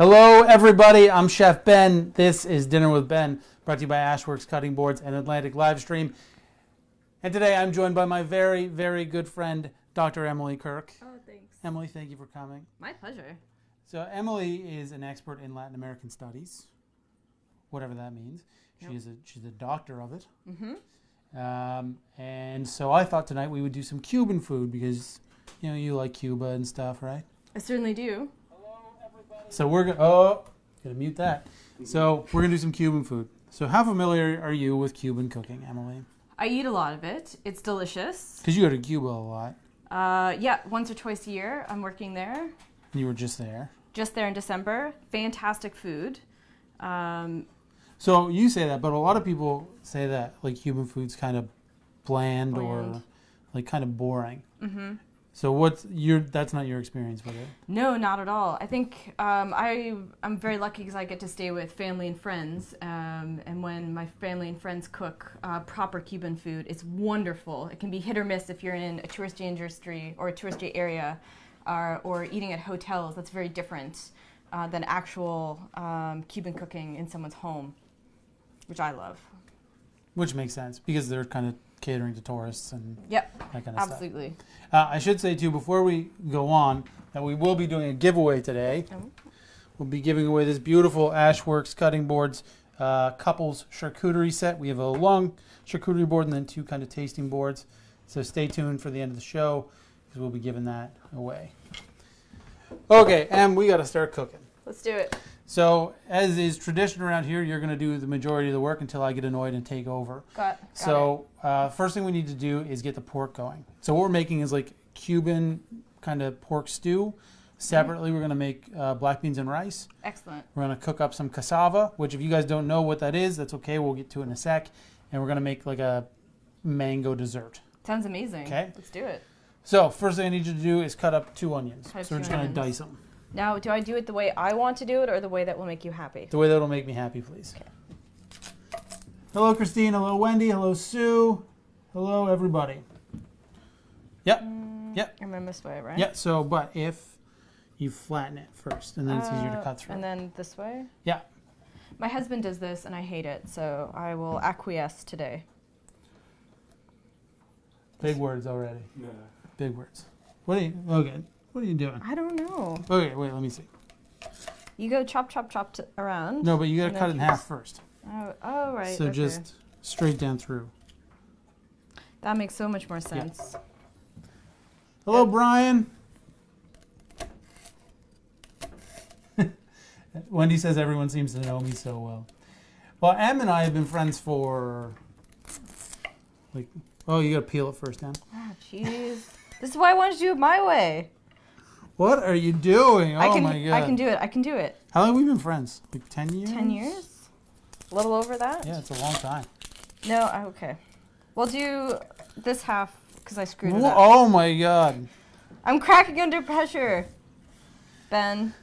Hello, everybody. I'm Chef Ben. This is Dinner with Ben, brought to you by Ashwurks Cutting Boards and Atlantic Livestream. And today I'm joined by my very, very good friend, Dr. Emily Kirk. Oh, thanks. Emily, thank you for coming. My pleasure. So, Emily is an expert in Latin American studies, whatever that means. She is a, she's a doctor of it. Mm-hmm. Um, and so I thought tonight we would do some Cuban food because, you know, you like Cuba and stuff, right? I certainly do. So we're gonna oh, gotta mute that. So we're gonna do some Cuban food. So how familiar are you with Cuban cooking, Emily? I eat a lot of it. It's delicious. Because you go to Cuba a lot. Uh, yeah, once or twice a year, I'm working there. You were just there. Just there in December. Fantastic food. Um, So you say that, but a lot of people say that like Cuban food's kind of bland, or like kind of boring. hmm So what's your? That's not your experience with it. No, not at all. I think um, I I'm very lucky because I get to stay with family and friends. Um, and when my family and friends cook uh, proper Cuban food, it's wonderful. It can be hit or miss if you're in a touristy industry or a touristy area, uh, or eating at hotels. That's very different uh, than actual um, Cuban cooking in someone's home, which I love. Which makes sense because they're kind of catering to tourists and Yep, that kind of stuff. absolutely. Uh, I should say too before we go on that we will be doing a giveaway today. Oh. We'll be giving away this beautiful Ashwurks cutting boards uh, couples charcuterie set. We have a long charcuterie board and then two kind of tasting boards. So stay tuned for the end of the show because we'll be giving that away. Okay, and we got to start cooking. Let's do it. So as is tradition around here, you're going to do the majority of the work until I get annoyed and take over. Got, got So uh, first thing we need to do is get the pork going. So what we're making is like Cuban kind of pork stew. Separately, we're going to make uh, black beans and rice. excellent. We're going to cook up some cassava, which if you guys don't know what that is, that's okay. We'll get to it in a sec. And we're going to make like a mango dessert. Sounds amazing. Okay. Let's do it. So first thing I need you to do is cut up two onions. Cut so we're just going to dice them. Now, do I do it the way I want to do it or the way that will make you happy? The way that'll make me happy, please. Okay. Hello, Christine. Hello, Wendy. Hello, Sue. Hello, everybody. Yep. Yep. I'm in this way, right? Yeah, so, but if you flatten it first, and then it's easier to Uh, cut through. And then this way? Yeah. My husband does this and I hate it, so I will acquiesce today. Big words already. Yeah. Big words. What are you, okay, what are you doing? I don't know. Okay, wait, let me see. You go chop, chop, chop around. No, but you gotta cut it in half first. Oh, oh, right. So okay. just straight down through. That makes so much more sense. Hello, Brian. Wendy says everyone seems to know me so well. Well, Em and I have been friends for, like, oh, you gotta peel it first, Em. Ah, jeez. this is why I wanted to do it my way. What are you doing? Oh I can, my god. I can do it. I can do it. How long have we been friends? Like 10 years? Ten years? A little over that? Yeah, it's a long time. No, okay. We'll do this half because I screwed it up. Oh my god. I'm cracking under pressure. Ben.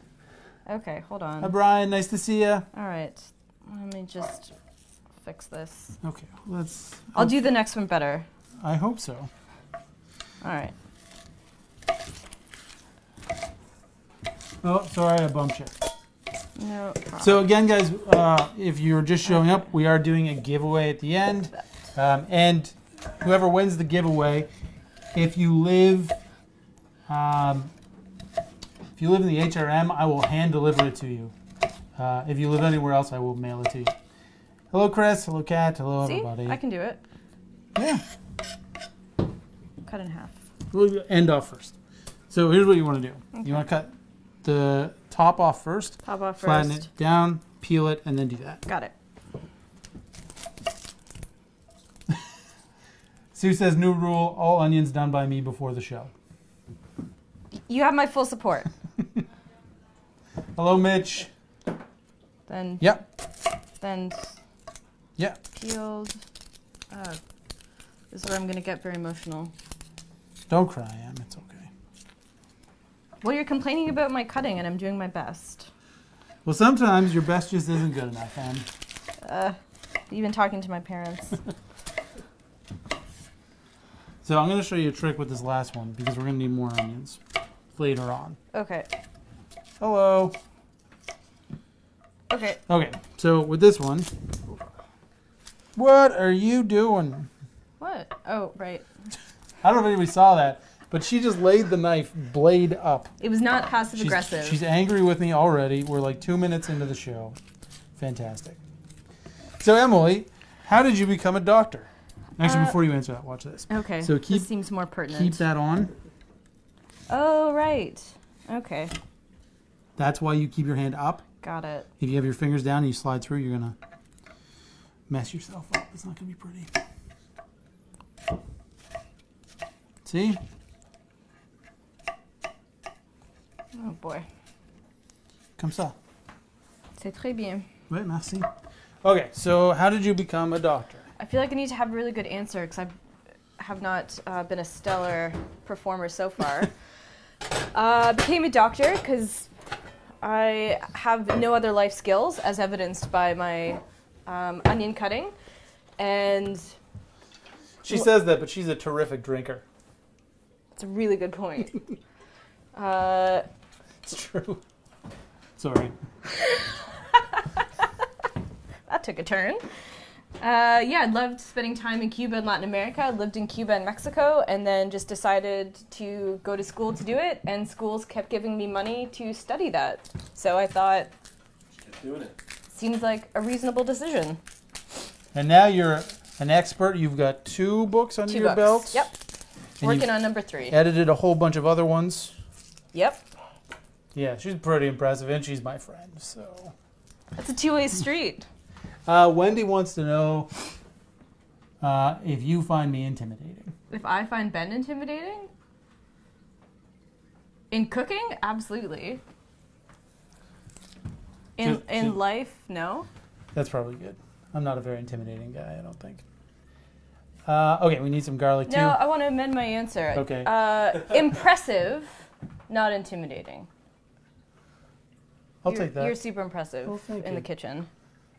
Okay, hold on. Hi, Brian. Nice to see you. All right. Let me just fix this. Okay, let's. I'll do the next one better. I hope so. All right. Oh, sorry, I bumped you. No problem. So again, guys, uh, if you're just showing up, we are doing a giveaway at the end, um, and whoever wins the giveaway, if you live, um, if you live in the HRM, I will hand deliver it to you. Uh, if you live anywhere else, I will mail it to you. Hello, Chris. Hello, Kat. Hello, See, everybody. I can do it. yeah. Cut in half. We'll end off first. So here's what you want to do. You want to cut the top off first, Top off flatten first. it down, peel it, and then do that. Got it. Sue says new rule: all onions done by me before the show. You have my full support. Hello, Mitch. then, Yep. then Yeah. peeled. Uh, this is where I'm gonna get very emotional. Don't cry, Em. It's. Well, you're complaining about my cutting, and I'm doing my best. Well, sometimes your best just isn't good enough, Em. Uh, even talking to my parents. So I'm going to show you a trick with this last one because we're going to need more onions later on. Okay. Hello. Okay. Okay, so with this one, what are you doing? What? Oh, right. I don't know if anybody saw that, but she just laid the knife blade up. It was not passive She's, aggressive. she's angry with me already. We're like two minutes into the show. Fantastic. So Emily, how did you become a doctor? Actually, Uh, before you answer that, watch this. okay. So keep- this seems more pertinent. Keep that on. Oh, right. Okay. That's why you keep your hand up. Got it. If you have your fingers down and you slide through, you're gonna mess yourself up. It's not gonna be pretty. See? Oh boy. Comme ça. C'est très bien. Ouais, merci. Okay, so how did you become a doctor? I feel like I need to have a really good answer because I have not uh, been a stellar performer so far. uh, became a doctor because I have no other life skills, as evidenced by my um, onion cutting, and She says that, but she's a terrific drinker. it's a really good point. uh, It's true. Sorry. that took a turn. Uh, yeah, I loved spending time in Cuba and Latin America. I lived in Cuba and Mexico, and then just decided to go to school to do it. And schools kept giving me money to study that. So I thought, Doing it. seems like a reasonable decision. And now you're an expert. You've got two books under Two your books. belt. Yep. And Working on number three. edited a whole bunch of other ones. Yep. Yeah, she's pretty impressive, and she's my friend. So, That's a two-way street. uh, Wendy wants to know uh, if you find me intimidating. If I find Ben intimidating, in cooking, absolutely. In Just- in just- life, no. That's probably good. I'm not a very intimidating guy, I don't think. Uh, okay, we need some garlic too. No, I want to amend my answer. Okay. Uh, impressive, not intimidating. I'll you're, take that. You're super impressive in you. the kitchen.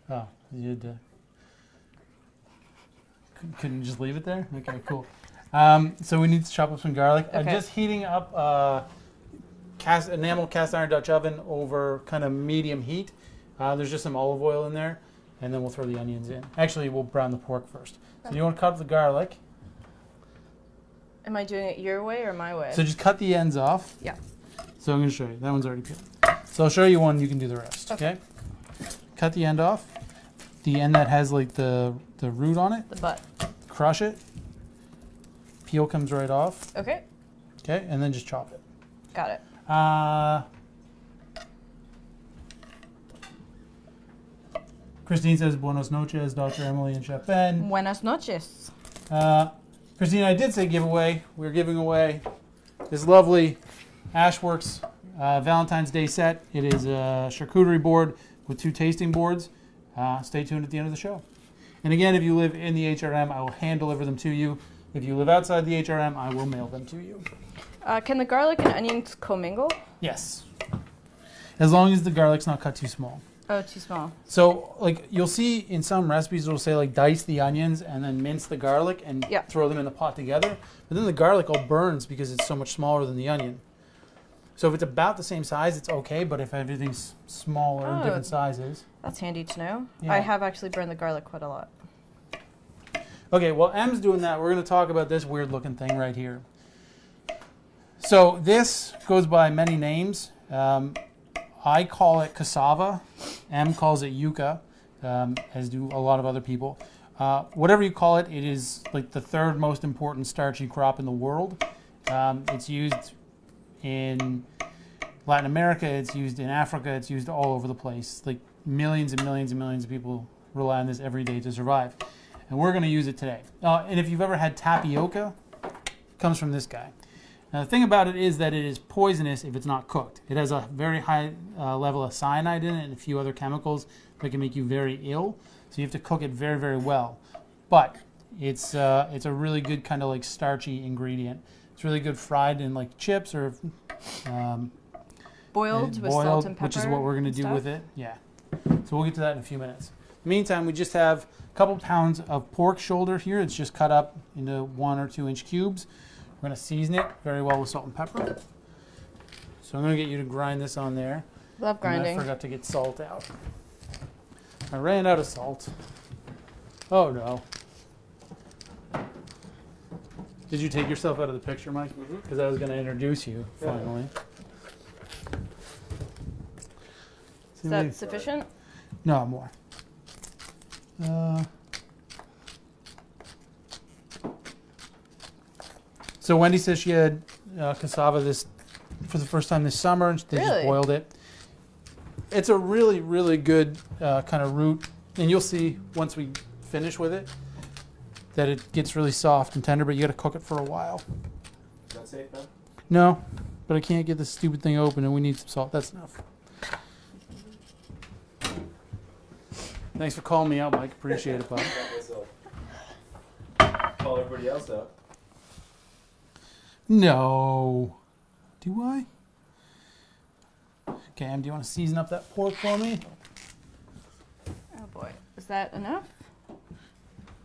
Oh, you'd. Uh, cou- couldn't just leave it there? Okay, cool. Um, so we need to chop up some garlic. I'm just heating up uh, cast enamel cast iron Dutch oven over kind of medium heat. Uh, there's just some olive oil in there, and then we'll throw the onions in. Actually, we'll brown the pork first. So you want to cut up the garlic. Am I doing it your way or my way? So just cut the ends off. Yeah. So I'm going to show you. That one's already peeled. So I'll show you one. You can do the rest. Okay. Okay. Cut the end off. The end that has like the the root on it. the butt. Crush it. Peel comes right off. Okay, Okay, and then just chop it. got it. Uh, Christine says Buenos noches, Dr. Emily and Chef Ben. Buenas noches. Uh, Christine, I did say giveaway. We're giving away this lovely Ashwurks uh, Valentine's Day set. It is a charcuterie board with two tasting boards. Uh, stay tuned at the end of the show. And again, if you live in the HRM, I will hand deliver them to you. If you live outside the HRM, I will mail them to you. Uh, can the garlic and onions commingle? Yes. As long as the garlic's not cut too small. Oh, too small. So, like, you'll see in some recipes, it'll say, like, dice the onions and then mince the garlic and Yeah. throw them in the pot together. But then the garlic all burns because it's so much smaller than the onion. So, if it's about the same size, it's okay. But if everything's smaller Oh. different sizes. That's handy to know. Yeah. I have actually burned the garlic quite a lot. Okay, while Em's doing that, we're going to talk about this weird looking thing right here. So, this goes by many names. Um, I call it cassava. M calls it yucca, um, as do a lot of other people. Uh, whatever you call it, it is like the third most important starchy crop in the world. Um, it's used in Latin America, it's used in Africa, it's used all over the place. Like millions and millions and millions of people rely on this every day to survive. And we're going to use it today. Uh, and if you've ever had tapioca, it comes from this guy. Now, the thing about it is that it is poisonous if it's not cooked. It has a very high uh, level of cyanide in it and a few other chemicals that can make you very ill. So you have to cook it very, very well. But it's uh, it's a really good kind of like starchy ingredient. It's really good fried in like chips or um, Boiled with salt and pepper. which is what we're going to do stuff? with it. Yeah. So we'll get to that in a few minutes. Meantime, we just have a couple pounds of pork shoulder here. It's just cut up into one or two inch cubes. We're going to season it very well with salt and pepper. So I'm going to get you to grind this on there. Love And I forgot to get salt out. I ran out of salt. Oh no. Did you take yourself out of the picture, Mike? Mhm. Because I was going to introduce you Yeah. finally. Is that sufficient? No, more. Uh, so Wendy says she had uh, cassava this for the first time this summer, and they just boiled it. It's a really, really good uh, kind of root, and you'll see once we finish with it that it gets really soft and tender. But you got to cook it for a while. Is that safe, man? No, but I can't get this stupid thing open, and we need some salt. That's enough. Thanks for calling me out, Mike. Appreciate it, bud. Call everybody else out. No. Do I? Okay, Em, do you want to season up that pork for me? Oh boy. Is that enough?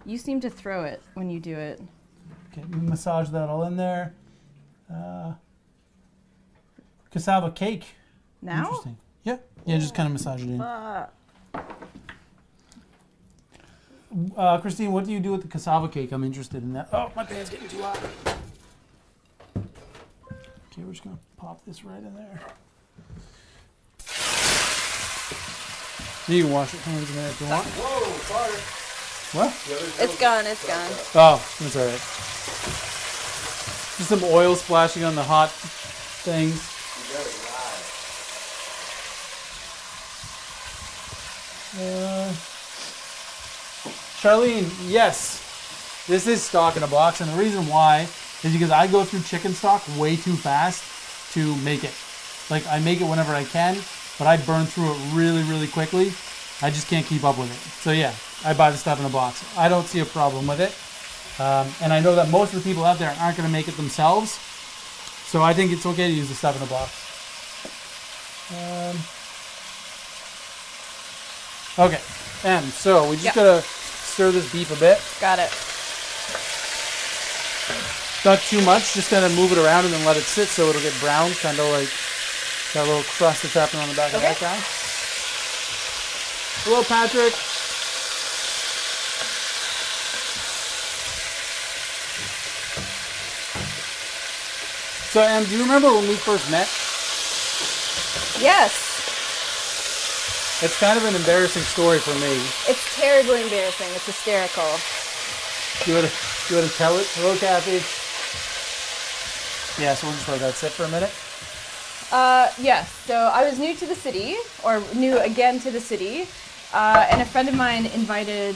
You seem to throw it when you do it. Okay, massage that all in there. Uh, cassava cake. Now? Interesting. Yeah, yeah, just kind of massage it in. Uh, Uh, Christine, what do you do with the cassava cake? I'm interested in that. Oh, my pan's getting too hot. Okay, we're just gonna pop this right in there. You can wash your hands in there if you want. Whoa, fire! What? It's gone, it's gone. Oh, that's all right. Just some oil splashing on the hot things. You got it live. Uh, Charlene, yes, this is stock in a box, and the reason why is because I go through chicken stock way too fast to make it. Like I make it whenever I can, but I burn through it really, really quickly. I just can't keep up with it. So yeah, I buy the stuff in a box. I don't see a problem with it, um, and I know that most of the people out there aren't going to make it themselves. So I think it's okay to use the stuff in a box. Um, Okay, and so we just Yep. gotta stir this beef a bit. Got it. Not too much, just kind of move it around and then let it sit so it'll get brown, kind of like that little crust that's happening on the back of Okay. that guy. Hello, Patrick. So, Em, do you remember when we first met? Yes. It's kind of an embarrassing story for me. It's terribly embarrassing. It's hysterical. Do you want to, you want to tell it? Hello, Kathy. Yeah, so we'll just let that sit for a minute. Uh, yes. So I was new to the city, or new again to the city, uh, and a friend of mine invited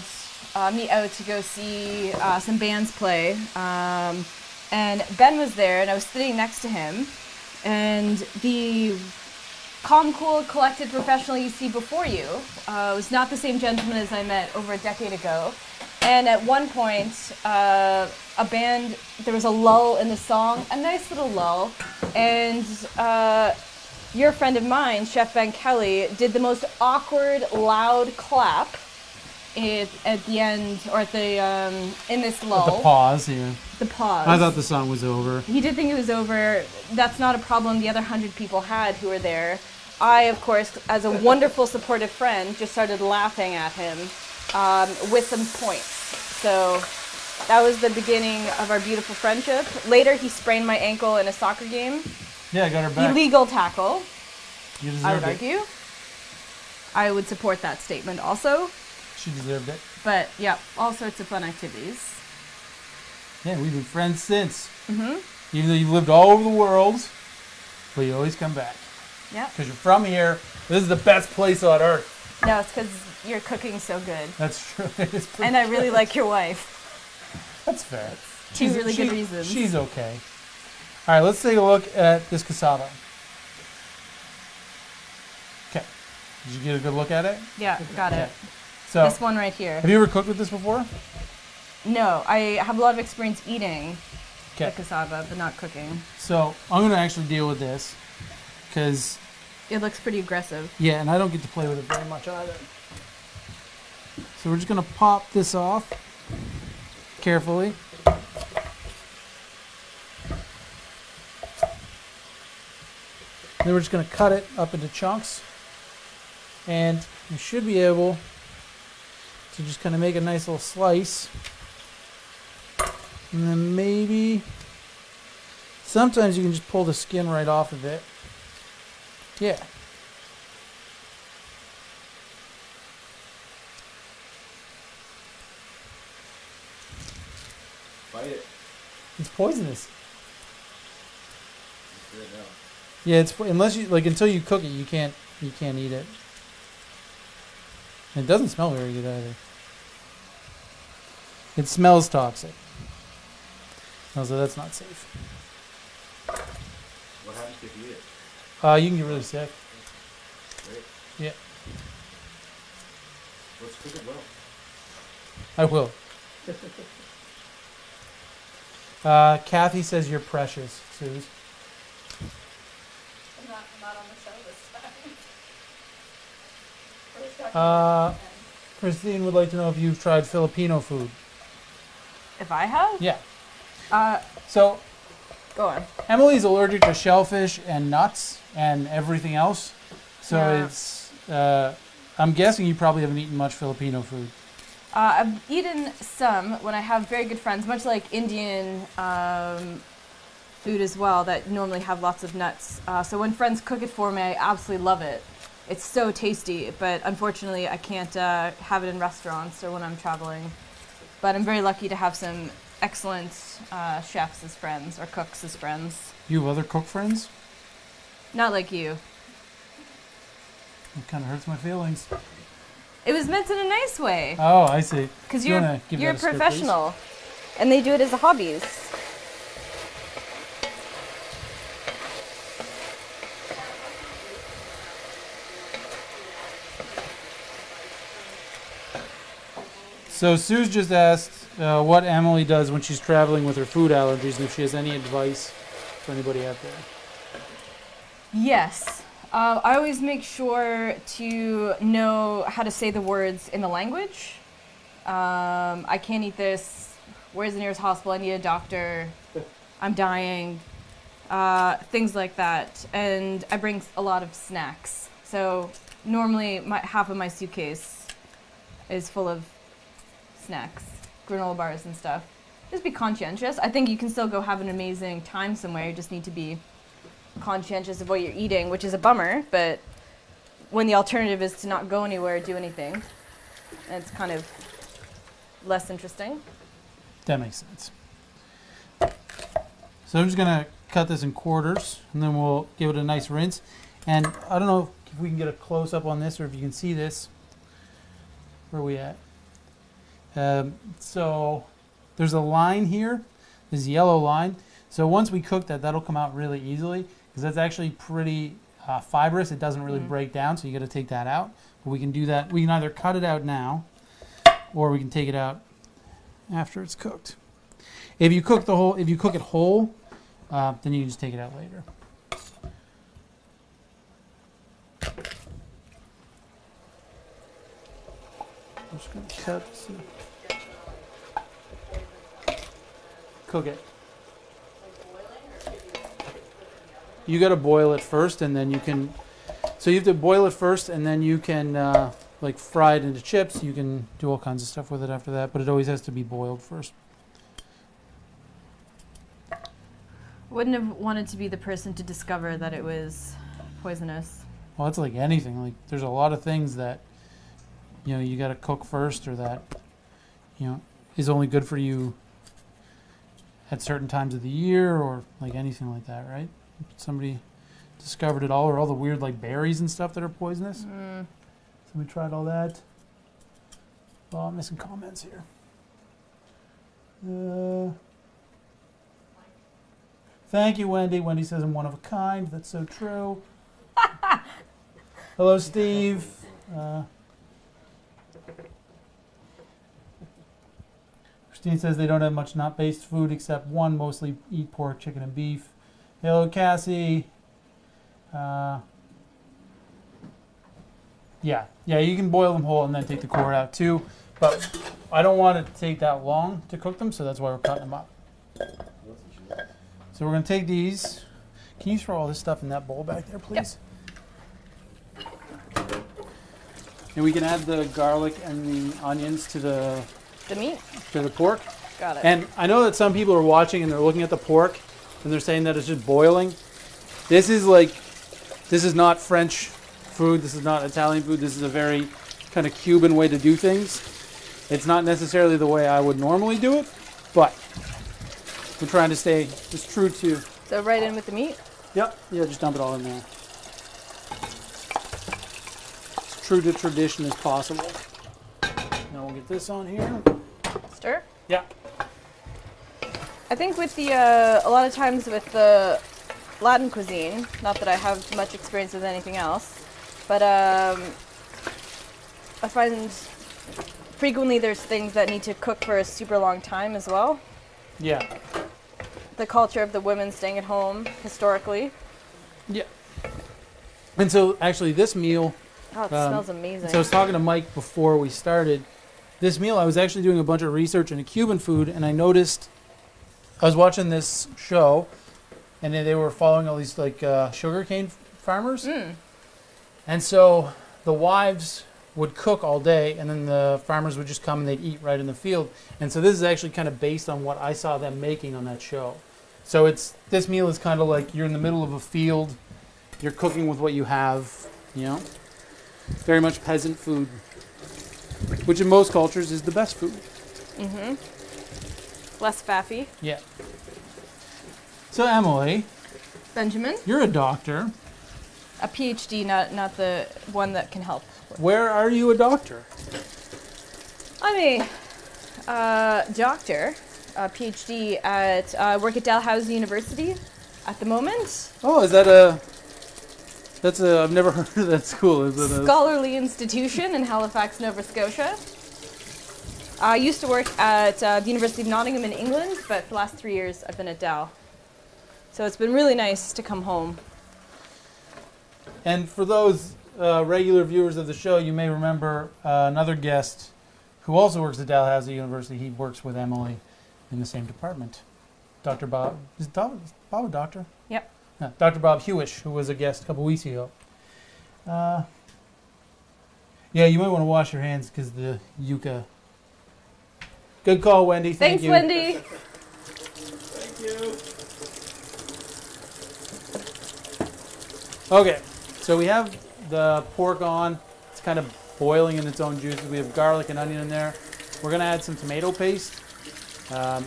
uh, me out to go see uh, some bands play. Um, and Ben was there, and I was sitting next to him, and the calm, cool, collected professional you see before you uh, was not the same gentleman as I met over a decade ago. And at one point, uh, a band, there was a lull in the song, a nice little lull, and uh, your friend of mine, Chef Ben Kelly, did the most awkward, loud clap it, at the end, or at the um, in this lull. The pause here. The pause. I thought the song was over. He did think it was over. That's not a problem the other hundred people had who were there. I, of course, as a wonderful, supportive friend, just started laughing at him um, with some points. So that was the beginning of our beautiful friendship. Later, he sprained my ankle in a soccer game. Yeah, I got her back. Illegal tackle, You I would it. argue. I would support that statement also. She deserved it. But yeah, all sorts of fun activities. Yeah, we've been friends since. Mm-hmm. Even though you've lived all over the world, but you always come back. Yeah. Because you're from here. This is the best place on earth. No, it's because you're cooking so good. That's true. And I really like your wife. That's fair. Two really good reasons. She's okay. All right, let's take a look at this cassava. Okay. Did you get a good look at it? Yeah, got it. So, This one right here. have you ever cooked with this before? No, I have a lot of experience eating Okay. the cassava, but not cooking. So, I'm going to actually deal with this because It looks pretty aggressive. Yeah, and I don't get to play with it very much either. So we're just gonna pop this off carefully. Then we're just gonna cut it up into chunks. And you should be able So just kind of make a nice little slice. And then maybe sometimes you can just pull the skin right off of it. Yeah. Bite it. It's poisonous. It's. Yeah, it's unless you like until you cook it, you can't you can't eat it. And it doesn't smell very good either. It smells toxic. Oh, so that's not safe. What happens if you eat it? Uh, you can get really sick. Great. Yeah. Let's cook it well. I will. Uh, Kathy says you're precious, Suze. I'm not, I'm not on the show this time. Uh, Christine would like to know if you've tried Filipino food. If I have? Yeah. Uh, So go on. Emily's allergic to shellfish and nuts and everything else. So Yeah. it's. Uh, I'm guessing you probably haven't eaten much Filipino food. Uh, I've eaten some when I have very good friends, much like Indian um, food as well, that normally have lots of nuts. Uh, so when friends cook it for me, I absolutely love it. It's so tasty, but unfortunately, I can't uh, have it in restaurants or when I'm traveling. But I'm very lucky to have some excellent uh, chefs as friends or cooks as friends. You have other cook friends? Not like you. It kind of hurts my feelings. It was meant in a nice way. Oh, I see. Because You you're give you're a a stir, please? professional, and they do it as a hobbies. So Sue's just asked uh, what Emily does when she's traveling with her food allergies, and if she has any advice for anybody out there. Yes. Uh, I always make sure to know how to say the words in the language. Um, I can't eat this. Where's the nearest hospital? I need a doctor. I'm dying. Uh, things like that. And I bring a lot of snacks. So normally, my, half of my suitcase is full of snacks, granola bars and stuff. Just be conscientious. I think you can still go have an amazing time somewhere. You just need to be conscientious of what you're eating, which is a bummer, but when the alternative is to not go anywhere, do anything, it's kind of less interesting. That makes sense. So I'm just gonna cut this in quarters, and then we'll give it a nice rinse. And I don't know if we can get a close up on this, or if you can see this. Where are we at? Um, so there's a line here, this yellow line. So once we cook that, that'll come out really easily because that's actually pretty uh, fibrous. It doesn't really Mhm. break down, so you got to take that out. But we can do that. We can either cut it out now, or we can take it out after it's cooked. If you cook the whole, if you cook it whole, uh, then you can just take it out later. I'm just gonna cut this. in. Cook it. You got to boil it first, and then you can. So you have to boil it first, and then you can uh, like fry it into chips. You can do all kinds of stuff with it after that, but it always has to be boiled first. Wouldn't have wanted to be the person to discover that it was poisonous. Well, it's like anything. Like there's a lot of things that you know you got to cook first, or that you know is only good for you at certain times of the year, or like anything like that, right? Somebody discovered it all, or all the weird like berries and stuff that are poisonous. Mm. Somebody tried all that. Oh, I'm missing comments here. Uh, thank you, Wendy. Wendy says I'm one of a kind. That's so true. Hello, Steve. Uh, Christine says they don't have much nut-based food except one. Mostly eat pork, chicken, and beef. Hello, Cassie. Uh, yeah, yeah, you can boil them whole and then take the core out too. But I don't want it to take that long to cook them, so that's why we're cutting them up. So we're gonna take these. Can you throw all this stuff in that bowl back there, please? And we can add the garlic and the onions to the The meat. to the pork. Got it. And I know that some people are watching and they're looking at the pork and they're saying that it's just boiling. This is like, this is not French food. This is not Italian food. This is a very kind of Cuban way to do things. It's not necessarily the way I would normally do it, but we're trying to stay as true to. so right in with the meat. Yep. Yeah, just dump it all in there. As true to tradition as possible. Now we'll get this on here. Yeah. I think with the uh, a lot of times with the Latin cuisine, not that I have much experience with anything else, but um, I find frequently there's things that need to cook for a super long time as well. Yeah. The culture of the women staying at home historically. Yeah. And so actually this meal Oh, it Um, smells amazing. So I was talking to Mike before we started. This meal, I was actually doing a bunch of research into Cuban food, and I noticed I was watching this show, and they were following all these like uh, sugarcane farmers, Mm. and so the wives would cook all day, and then the farmers would just come and they'd eat right in the field. And so this is actually kind of based on what I saw them making on that show. So it's this meal is kind of like you're in the middle of a field, you're cooking with what you have, you know very much peasant food, which in most cultures is the best food. Mm-hmm. Less faffy. Yeah. So Emily, Benjamin, you're a doctor. a PhD, not not the one that can help. Where are you a doctor? I'm a uh, doctor, a PhD at uh, work at Dalhousie University at the moment. Oh, is that a? That's a. I've never heard of that school. Is it a? Scholarly institution in Halifax, Nova Scotia. I used to work at uh, the University of Nottingham in England, but for the last three years I've been at Dal. So it's been really nice to come home. And for those uh, regular viewers of the show, you may remember uh, another guest who also works at Dalhousie University. He works with Emily in the same department. Dr. Bob. Is Bob, is Bob a doctor? Yep. Yeah, Dr. Bob Hewish, who was a guest a couple weeks ago. Uh, yeah, you might want to wash your hands because the yucca. Good call, Wendy. Thank Thanks, you. Wendy. Thank you. Okay, so we have the pork on. It's kind of boiling in its own juices. We have garlic and onion in there. We're gonna add some tomato paste um,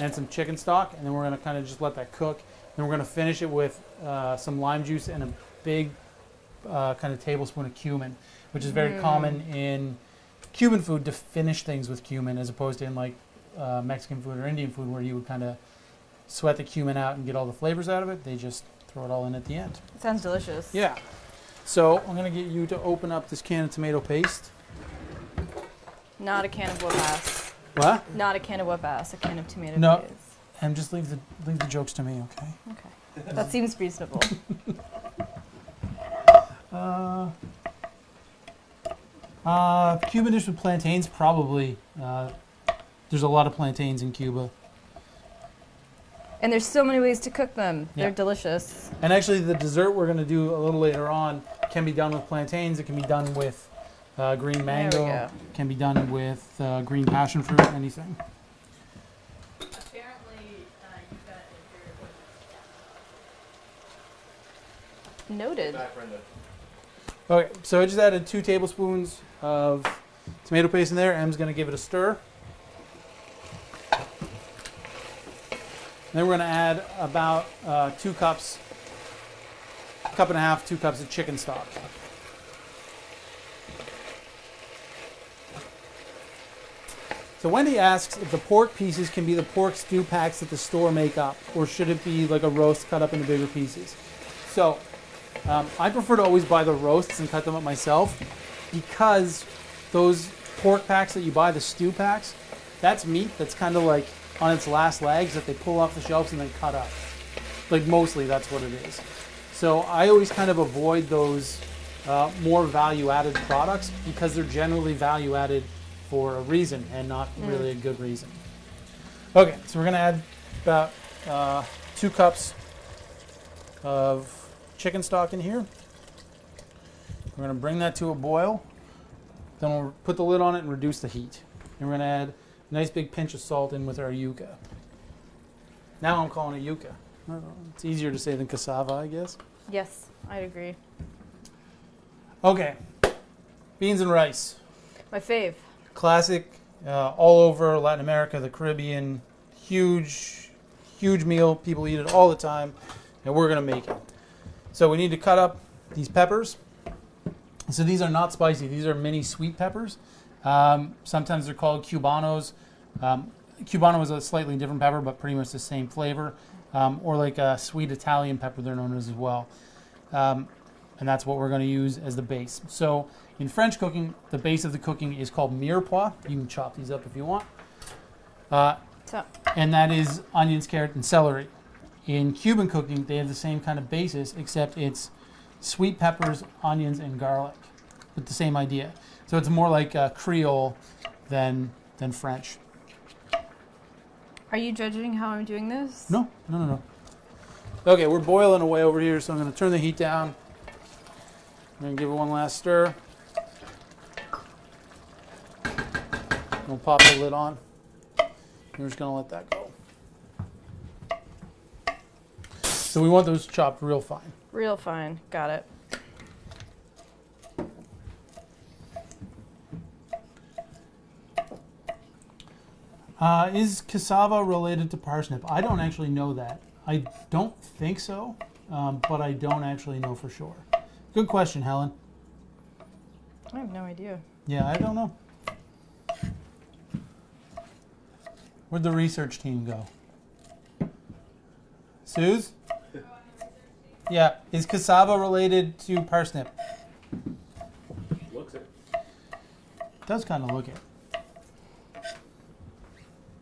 and some chicken stock, and then we're gonna kind of just let that cook. Then we're gonna finish it with uh, some lime juice and a big uh, kind of tablespoon of cumin, which is very Mm. common in Cuban food to finish things with cumin, as opposed to in like uh, Mexican food or Indian food where you would kind of sweat the cumin out and get all the flavors out of it. They just throw it all in at the end. It Sounds delicious. Yeah. So I'm gonna get you to open up this can of tomato paste. Not a can of whoop ass. What? Not a can of whoop ass. A can of tomato No. paste. And just leave the leave the jokes to me, okay? Okay. That seems reasonable. Uh, uh, Cuban dish with plantains, probably. Uh, there's a lot of plantains in Cuba, And there's so many ways to cook them. They're delicious. and actually, the dessert we're gonna do a little later on can be done with plantains. It can be done with uh, green mango. go. Can be done with uh, green passion fruit. Anything. Apparently, uh, you've got a Noted. Okay, so I just added two tablespoons of tomato paste in there. Em's gonna give it a stir. Then we're gonna add about uh, two cups, cup and a half, two cups of chicken stock. So Wendy asks if the pork pieces can be the pork stew packs that the store make up, or should it be like a roast cut up into bigger pieces? So um, I prefer to always buy the roasts and cut them up myself because those pork packs that you buy, the stew packs, that's meat that's kind of like on its last legs that they pull off the shelves and then cut up. Like mostly that's what it is. So I always kind of avoid those uh, more value added products because they're generally value added for a reason and not really a good reason. Okay, so we're going to add about uh, two cups of chicken stock in here. We're going to bring that to a boil. Then we'll put the lid on it and reduce the heat. And we're gonna add a nice big pinch of salt in with our yuca. Now I'm calling it yuca. I don't know, It's easier to say than cassava, I guess. Yes, I agree. Okay, beans and rice. My fave. Classic, uh, all over Latin America, the Caribbean. Huge, huge meal. People eat it all the time, and we're gonna make it. So we need to cut up these peppers. So these are not spicy. These are mini sweet peppers. Um, sometimes they're called cubanos. Um, cubano is a slightly different pepper, but pretty much the same flavor. Um, or like a sweet Italian pepper, they're known as as well. Um, and that's what we're going to use as the base. So in French cooking, the base of the cooking is called mirepoix. You can chop these up if you want. Uh, So, and that is onions, carrot, and celery. In Cuban cooking, they have the same kind of basis, except it's sweet peppers, onions, and garlic, with the same idea. So it's more like uh, Creole than than French. are you judging how I'm doing this? No, no, no, no. Okay, we're boiling away over here, so I'm going to turn the heat down. I'm going to give it one last stir. We'll pop the lid on. We're just going to let that go. So we want those chopped real fine. Real fine. Got it. Uh, is cassava related to parsnip? I don't actually know that. I don't think so, um, but I don't actually know for sure. Good question, Helen. I have no idea. Yeah, I don't know. Where'd the research team go? Suze? Yeah, is cassava related to parsnip? Looks it. Does kind of look it.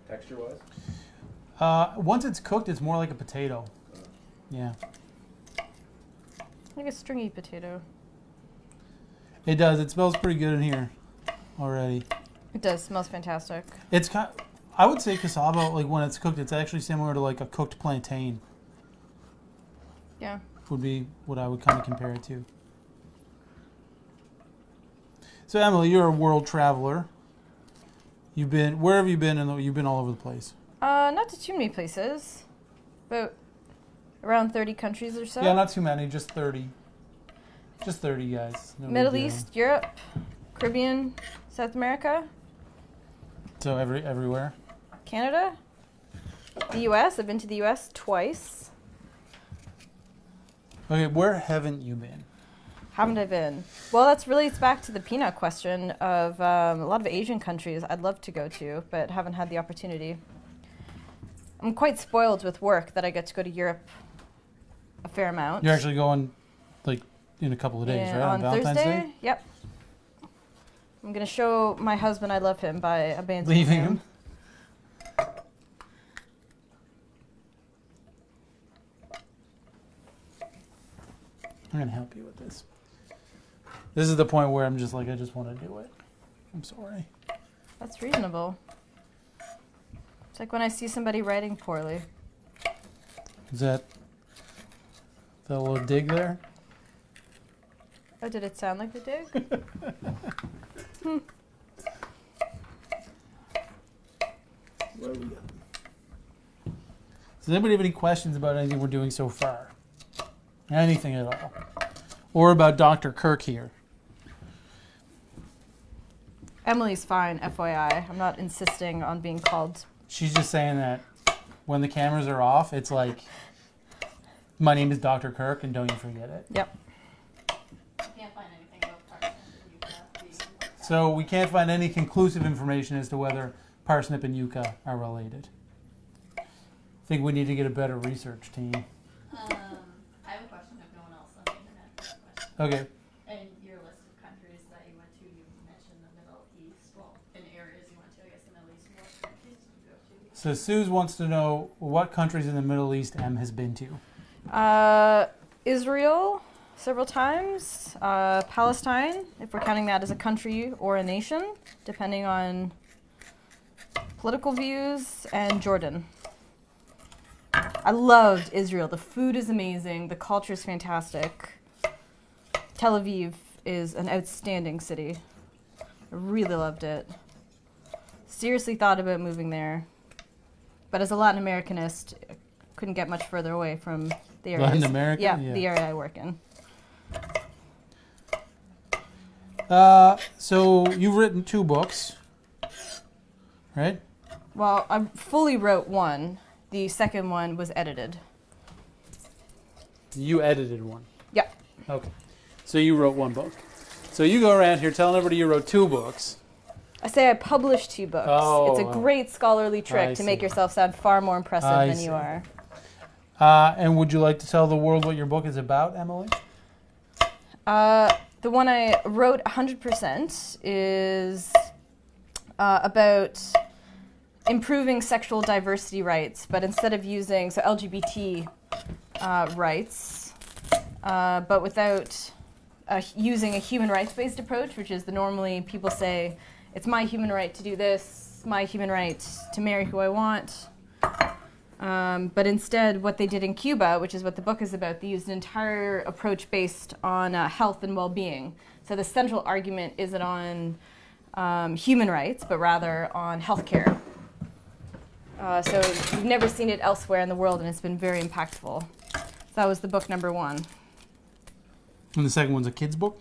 Texture wise? Uh, once it's cooked, it's more like a potato. Yeah, Like a stringy potato. it does. It smells pretty good in here already. It does. Smells fantastic. It's kind. Of, I would say cassava, like when it's cooked, it's actually similar to like a cooked plantain. Yeah. Would be what I would kind of compare it to. So Emily, you're a world traveler. You've been where have you been? And you've been all over the place. Uh, not to too many places, but around 30 countries or so. Yeah, not too many, just thirty. Just thirty guys. No Middle. East, Europe, Caribbean, South America, So every everywhere. Canada, the U.S. I've been to the U.S. twice. Okay, where haven't you been? Haven't I been? Well, that's relates back to the peanut question of um, a lot of Asian countries I'd love to go to, but haven't had the opportunity. I'm quite spoiled with work that I get to go to Europe a fair amount. You're actually going, like, in a couple of days, And right? on Valentine's Thursday, Day. yep. I'm gonna show my husband I love him by abandoning Leaving him. I'm gonna help you with this. This is the point where I'm just like, I just want to do it. I'm sorry. That's reasonable. It's like when I see somebody writing poorly. Is that that little dig there? Oh, did it sound like the dig? What we got? Does anybody have any questions about anything we're doing so far? Anything at all? Or about Dr. Kirk here? Emily's fine, FYI. I'm not insisting on being called. She's just saying that when the cameras are off, it's like, my name is Dr. Kirk, and don't you forget it. Yep. Can't find anything about parsnip and yucca being So we can't find any conclusive information as to whether parsnip and yucca are related. I think we need to get a better research team. Um, I have a question if no one else on the internet has a question. Okay. And your list of countries that you went to, you mentioned the Middle East. Well, in areas you went to, I guess the Middle East. What countries did you go to? So Suze wants to know what countries in the Middle East Em has been to. Uh, Israel, several times. Uh, Palestine, if we're counting that as a country or a nation, depending on political views, and Jordan. I loved Israel. The food is amazing. The culture is fantastic. Tel Aviv is an outstanding city. I really loved it. Seriously thought about moving there, but as a Latin Americanist, I couldn't get much further away from the area. Latin America? Yeah, Yeah. the area I work in. Uh, so you've written two books, right? Well, I fully wrote one. The second one was edited. You edited one. Yeah. Okay. So you wrote one book. So you go around here telling everybody you wrote two books. I say I published two books. Oh, it's a oh. great scholarly trick I to make yourself sound far more impressive I than see. you are. Uh, and would you like to tell the world what your book is about, Emily? Uh, the one I wrote 100% is uh, about improving sexual diversity rights, but instead of using, so LGBT uh, rights, uh, but without uh, using a human rights based approach, which is the normally people say, it's my human right to do this, my human right to marry who I want. Um, but instead, what they did in Cuba, which is what the book is about, they used an entire approach based on uh, health and well being. So the central argument isn't on um, human rights, but rather on healthcare. Uh, so you've never seen it elsewhere in the world, and it's been very impactful. So that was the book number one. And the second one's a kid's book?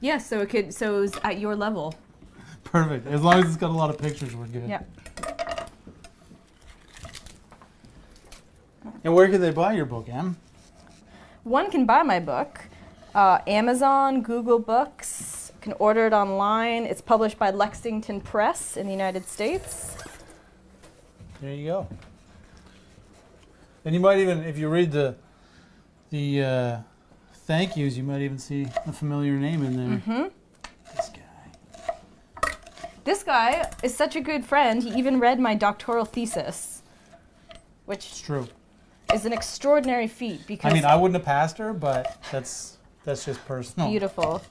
Yes, so it could, so it was at your level. Perfect. As long as it's got a lot of pictures, we're good. Yeah. And where can they buy your book, Em? One can buy my book. Uh, Amazon, Google Books, can order it online. It's published by Lexington Press in the United States. There you go. And you might even, if you read the the uh, thank yous, you might even see a familiar name in there. hmm This guy. This guy is such a good friend. He even read my doctoral thesis, which It's true. is an extraordinary feat because I mean, I wouldn't have passed her, but that's that's just personal. beautiful.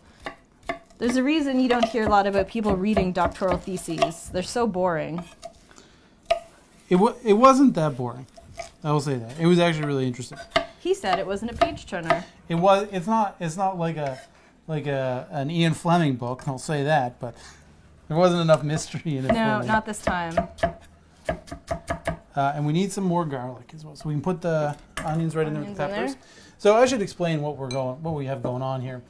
There's a reason you don't hear a lot about people reading doctoral theses. They're so boring. It wa it wasn't that boring. I will say that. It was actually really interesting. He said it wasn't a page turner. It was. It's not. It's not like a like a an Ian Fleming book. I'll say that. But there wasn't enough mystery in it. No, not this time. Uh, and we need some more garlic as well, so we can put the onions right in there with the Onions peppers. So I should explain what we're going, what we have going on here.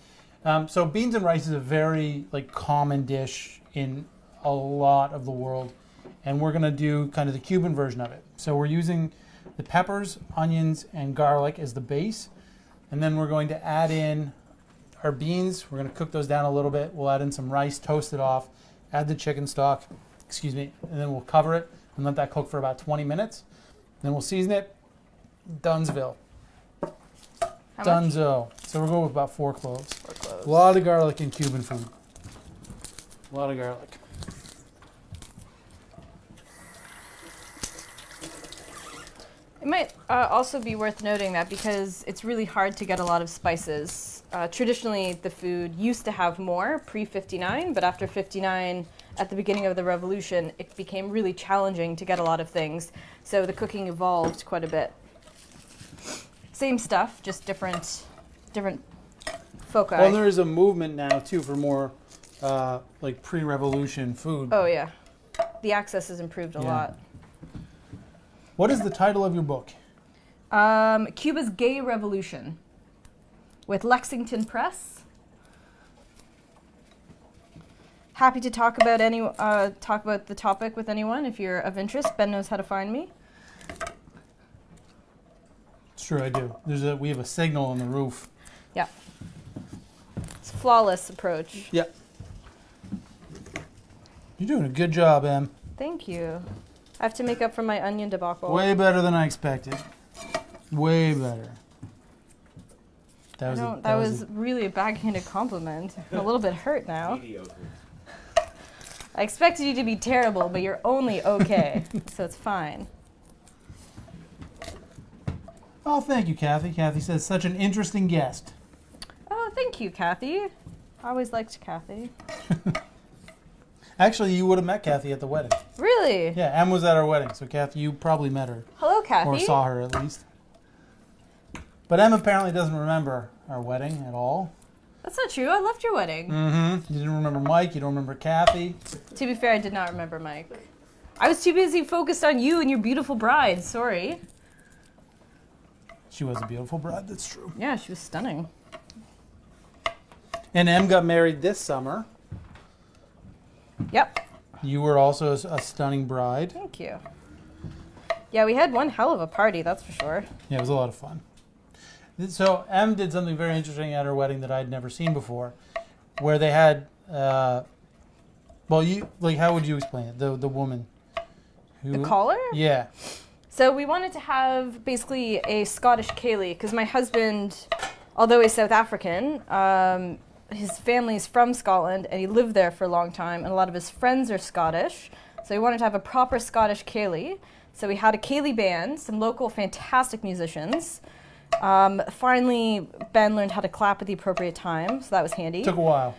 Um, so beans and rice is a very like common dish in a lot of the world, and we're gonna do kind of the Cuban version of it. So we're using the peppers, onions, and garlic as the base, and then we're going to add in our beans. We're gonna cook those down a little bit. We'll add in some rice, toast it off, add the chicken stock, excuse me, and then we'll cover it and let that cook for about 20 minutes. Then we'll season it. Dunsville. How much? Dunzo. So we're going with about four cloves. Four cloves. A lot of garlic in Cuban food. A lot of garlic. It might uh, also be worth noting that because it's really hard to get a lot of spices. Uh, traditionally, the food used to have more pre 59, but after 59, at the beginning of the revolution, it became really challenging to get a lot of things. So the cooking evolved quite a bit. Same stuff, just different, different foci. Well, there is a movement now too for more uh, like pre-revolution food. oh yeah, the access has improved a Yeah. lot. What is the title of your book? Um, Cuba's Gay Revolution with Lexington Press. Happy to talk about any uh, talk about the topic with anyone if you're of interest. Ben knows how to find me. It's true, I do. There's a we have a signal on the roof. Yeah, it's a flawless approach. Yep. You're doing a good job, Em. Thank you. I have to make up for my onion debacle. Way better than I expected. Way better. That was a- don't, that, was, really a backhanded compliment. I'm a little bit hurt now. I expected you to be terrible, but you're only okay, so it's fine. Oh, thank you, Kathy. Kathy says such an interesting guest. Oh, thank you, Kathy. I always liked Kathy. Actually, you would have met Kathy at the wedding. Really? Yeah, Em was at our wedding, so Kathy, you probably met her Hello, Kathy. or saw her at least. But Em apparently doesn't remember our wedding at all. That's not true. I loved your wedding. Mm-hmm. You didn't remember Mike. You don't remember Kathy. To be fair, I did not remember Mike. I was too busy focused on you and your beautiful bride. Sorry. She was a beautiful bride. That's true. Yeah, she was stunning. And Em got married this summer. Yep. You were also a, stunning bride. Thank you. Yeah, we had one hell of a party, that's for sure. Yeah, it was a lot of fun. So Em did something very interesting at her wedding that I'd never seen before, where they had, uh, well, you like how would you explain it? The the woman, who, The caller? yeah, So we wanted to have basically a Scottish ceilidh because my husband, although he's South African, um, his family's from Scotland and he lived there for a long time, and a lot of his friends are Scottish. So he wanted to have a proper Scottish ceilidh. So we had a ceilidh band, some local fantastic musicians. Um, finally, Ben learned how to clap at the appropriate time, so that was handy. took a while.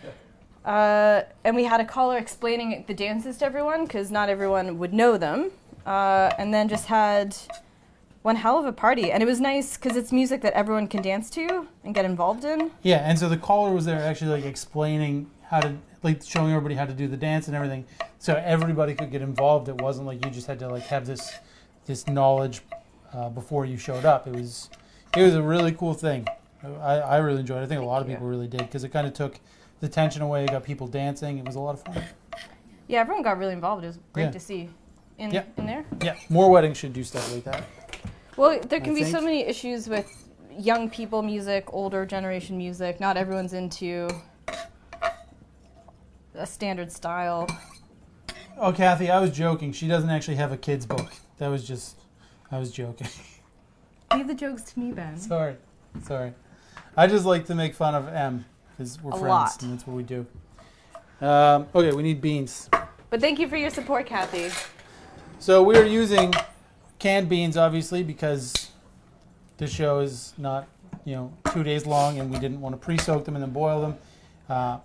Uh, and we had a caller explaining the dances to everyone because not everyone would know them. Uh, and then just had one hell of a party. And it was nice because it's music that everyone can dance to and get involved in. Yeah, and so the caller was there actually like explaining how to like showing everybody how to do the dance and everything, so everybody could get involved. It wasn't like you just had to like have this this knowledge uh, before you showed up. It was it was a really cool thing. I, I really enjoyed it. I think a lot of Yeah. people really did because it kind of took the tension away. It got people dancing. It was a lot of fun. Yeah, everyone got really involved. It was great Yeah. to see in, Yeah. in there. Yeah, more weddings should do stuff like that. Well, there can I be so many issues with young people music, older generation music. Not everyone's into a standard style. Oh, Kathy, I was joking. She doesn't actually have a kids book. That was just I was joking. Leave the jokes to me, Ben. Sorry, sorry. I just like to make fun of Em because we're A friends lot. and that's what we do. Um, okay, we need beans. But thank you for your support, Kathy. So we are using canned beans, obviously, because this show is not, you know, two days long, and we didn't want to pre-soak them and then boil them. Uh,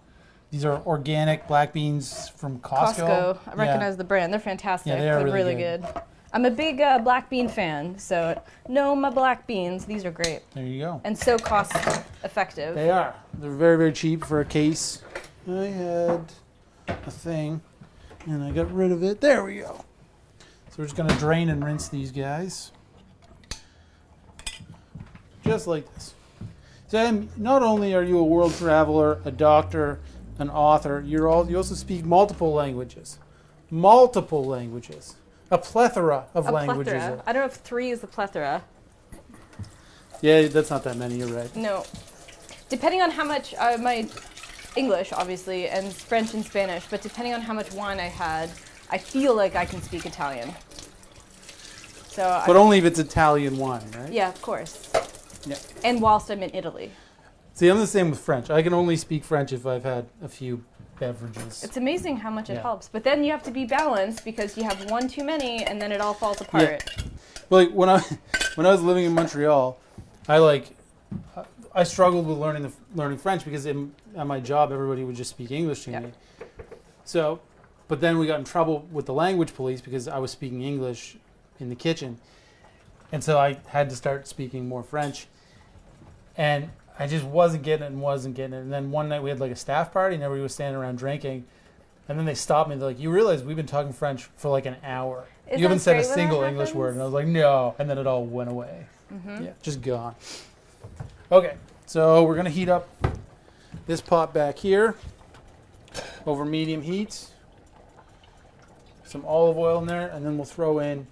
these are organic black beans from Costco. Costco. I Yeah. recognize the brand. They're fantastic. Yeah, they are They're really really good. I'm a big uh, black bean fan, so know my black beans. These are great There you go. and so cost effective. They are. They're very, very cheap for a case. I had a thing, and I got rid of it. There we go. So we're just going to drain and rinse these guys. Just like this. Sam, not only are you a world traveler, a doctor, an author, you're all, you also speak multiple languages. Multiple languages. A plethora of a languages. plethora. I don't know if three is the plethora. Yeah, that's not that many, you're right. No. Depending on how much uh, my English, obviously, and French and Spanish, but depending on how much wine I had, I feel like I can speak Italian. So, I, But only if it's Italian wine, right? yeah, of course. Yeah. And whilst I'm in Italy, See, I'm the same with French. I can only speak French if I've had a few beverages. it's amazing how much it Yeah. helps. But then you have to be balanced because you have one too many, and then it all falls apart. Yeah. Well, like when I when I was living in Montreal, I like I struggled with learning the learning French because in, at my job everybody would just speak English to Yeah. me. So, but then we got in trouble with the language police because I was speaking English in the kitchen, and so I had to start speaking more French, and I just wasn't getting it and wasn't getting it. And then one night we had like a staff party and everybody was standing around drinking. And then they stopped me. They're like, "You realize we've been talking French for like an hour. Isn't you haven't said a great when that single English word." And I was like, "No." And then it all went away. Mhm. Yeah, just gone. Okay, so we're gonna heat up this pot back here over medium heat. Some olive oil in there, and then we'll throw in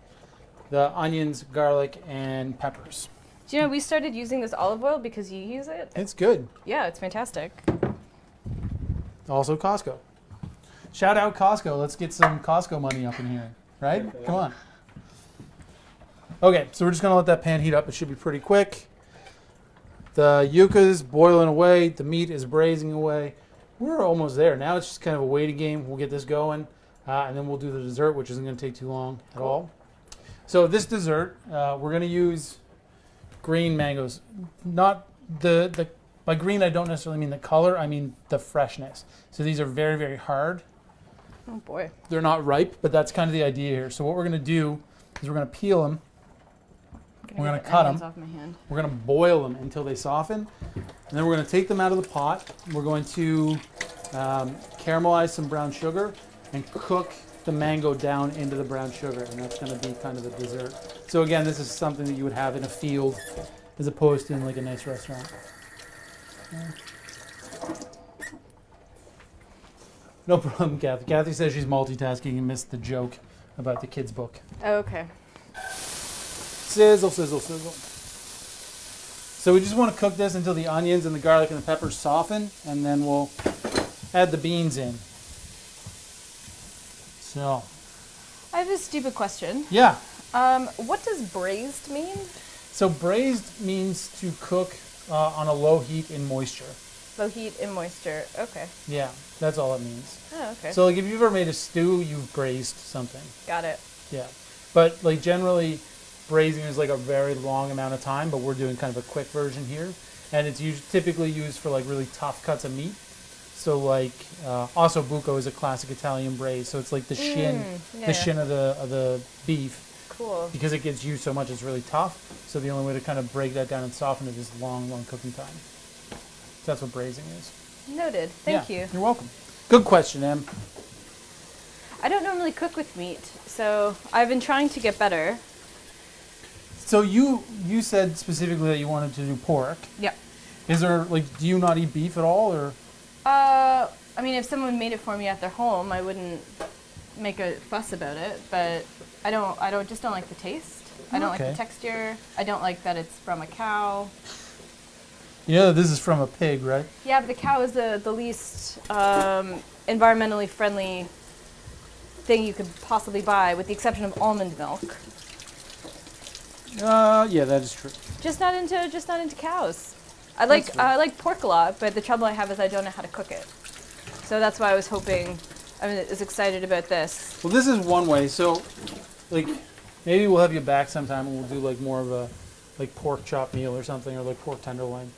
the onions, garlic, and peppers. Do you know we started using this olive oil because you use it? It's good. Yeah, it's fantastic. Also, Costco. Shout out Costco. Let's get some Costco money up in here, right? Come on. Okay, so we're just gonna let that pan heat up. It should be pretty quick. The yuca's boiling away. The meat is braising away. We're almost there. Now it's just kind of a waiting game. We'll get this going, uh, and then we'll do the dessert, which isn't going to take too long at Cool. all. So this dessert, uh, we're going to use green mangoes. Not the the by green, I don't necessarily mean the color. I mean the freshness. So these are very very hard. Oh boy. They're not ripe, but that's kind of the idea here. So what we're going to do is we're going to peel them We're gonna get the cut 'em. onions Off my hand. We're going to boil them until they soften. And then we're going to take them out of the pot. We're going to um, caramelize some brown sugar and cook the mango down into the brown sugar. And that's going to be kind of the dessert. So, again, this is something that you would have in a field as opposed to in like a nice restaurant. No problem, Kathy. Kathy says she's multitasking and missed the joke about the kids' book. Oh, okay. Sizzle, sizzle, sizzle. So we just want to cook this until the onions and the garlic and the peppers soften, and then we'll add the beans in. So, I have a stupid question. yeah. Um, what does braised mean? So braised means to cook uh, on a low heat in moisture. Low heat in moisture. Okay. Yeah, that's all it means. Oh, okay. So like if you've ever made a stew, you've braised something. Got it. Yeah. But like generally, braising is like a very long amount of time, but we're doing kind of a quick version here, and it's usually typically used for like really tough cuts of meat. So like uh, osso buco is a classic Italian braise, so it's like the shin, Mm, yeah, the shin of the of the beef Cool. because it gets used so much, it's really tough. So the only way to kind of break that down and soften it is long, long cooking time. So that's what braising is. Noted. Thank Yeah, you. You're welcome. Good question, Em. I don't normally cook with meat, so I've been trying to get better. So you you said specifically that you wanted to do pork. Yep. Is there like do you not eat beef at all or Uh, I mean, if someone made it for me at their home, I wouldn't make a fuss about it. But I don't. I don't. Just don't like the taste. I don't like the texture. I don't like that it's from a cow. you know this is from a pig, right? Yeah, but the cow is the the least um, environmentally friendly thing you could possibly buy, with the exception of almond milk. Uh yeah, that is true. Just not into just not into cows. I like fair. I like pork a lot, but the trouble I have is I don't know how to cook it. So that's why I was hoping. I was excited about this. Well, this is one way. So like maybe we'll have you back sometime and we'll do like more of a like pork chop meal or something or like pork tenderloin.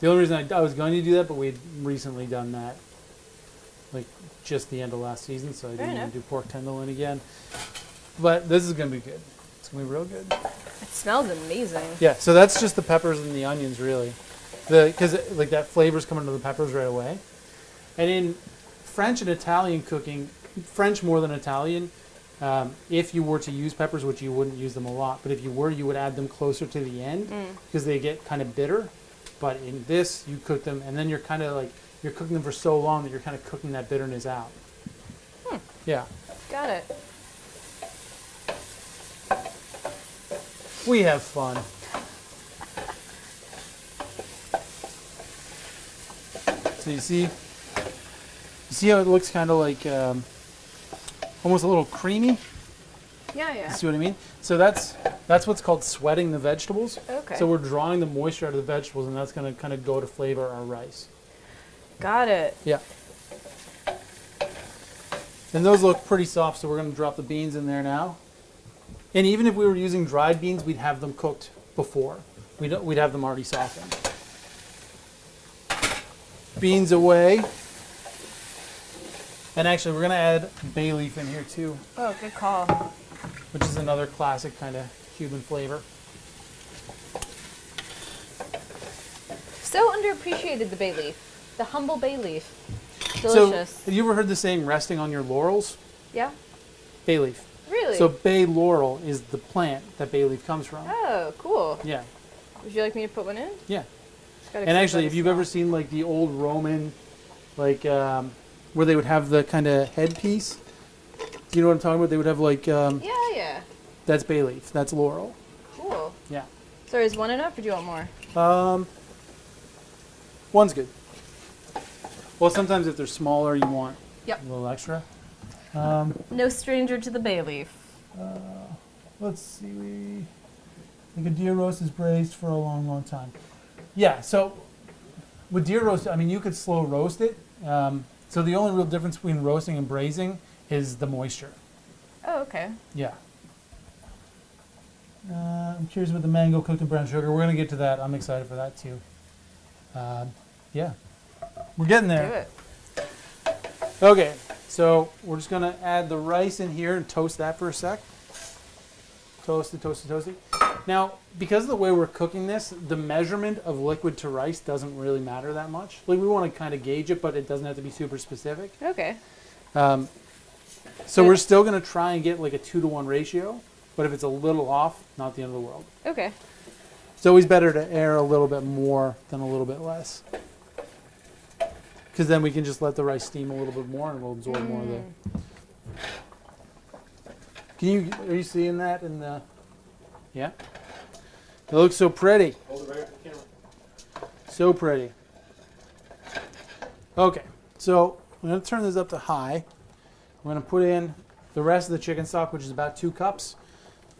The only reason I, I was going to do that, but we'd recently done that like just the end of last season, so I Fair didn't enough. want to do pork tenderloin again. But this is going to be good. It's going to be real good. It smells amazing. Yeah, so that's just the peppers and the onions, really. The because like that flavor's coming to the peppers right away. And in French and Italian cooking, French more than Italian, um, if you were to use peppers, which you wouldn't use them a lot, but if you were, you would add them closer to the end Mm. because they get kind of bitter. But in this, you cook them, and then you're kind of like you're cooking them for so long that you're kind of cooking that bitterness out. Yeah, Got it. we have fun. So you see, you see how it looks kind of like um, almost a little creamy. Yeah, You yeah. see what I mean? So that's that's what's called sweating the vegetables. Okay. So we're drawing the moisture out of the vegetables, and that's going to kind of go to flavor our rice. Got it. Yeah. And those look pretty soft, so we're going to drop the beans in there now. And even if we were using dried beans, we'd have them cooked before. We'd, we'd have them already softened. Beans away. And actually, we're going to add bay leaf in here too, Oh, good call. which is another classic kind of Cuban flavor. So underappreciated the bay leaf. The humble bay leaf. Delicious. So, have you ever heard the saying resting on your laurels? yeah? Bay leaf. Really? So, bay laurel is the plant that bay leaf comes from. oh, cool. Yeah. Would you like me to put one in? Yeah. Just gotta And actually, if you've ever seen like the old Roman, like um, where they would have the kind of headpiece, you know what I'm talking about? They would have like um, Yeah, yeah. that's bay leaf, that's laurel. Cool. Yeah. So is one enough, or do you want more? Um, one's good. Well, sometimes if they're smaller, you want Yep. a little extra. Um, No stranger to the bay leaf. let's see. We like a deer roast is braised for a long, long time. Yeah. So with deer roast, I mean, you could slow roast it. Um, so the only real difference between roasting and braising is the moisture. Oh, okay. Yeah. Uh, I'm curious about the mango cooked in brown sugar. We're gonna get to that. I'm excited for that too. Um, yeah, we're getting there. Do it. Okay, so we're just gonna add the rice in here and toast that for a sec. Toasted, toasted, toasty. Now, because of the way we're cooking this, the measurement of liquid to rice doesn't really matter that much. Like we want to kind of gauge it, but it doesn't have to be super specific. Okay. Um, so Good. we're still going to try and get like a two to one ratio, but if it's a little off, not the end of the world. Okay. It's always better to err a little bit more than a little bit less. Because then we can just let the rice steam a little bit more and we'll absorb more of the. Can you are you seeing that in the? Yeah. It looks so pretty. Hold it right up the camera. So pretty. Okay, so I'm going to turn this up to high. I'm going to put in the rest of the chicken stock, which is about two cups.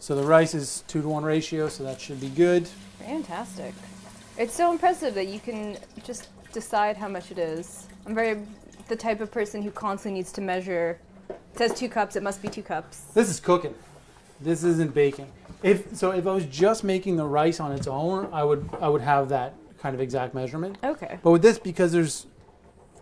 So the rice is two to one ratio, so that should be good. Fantastic. It's so impressive that you can just decide how much it is. I'm very the type of person who constantly needs to measure. It says two cups, it must be two cups. This is cooking. This isn't baking. If so, if I was just making the rice on its own, I would I would have that kind of exact measurement. Okay. But with this, because there's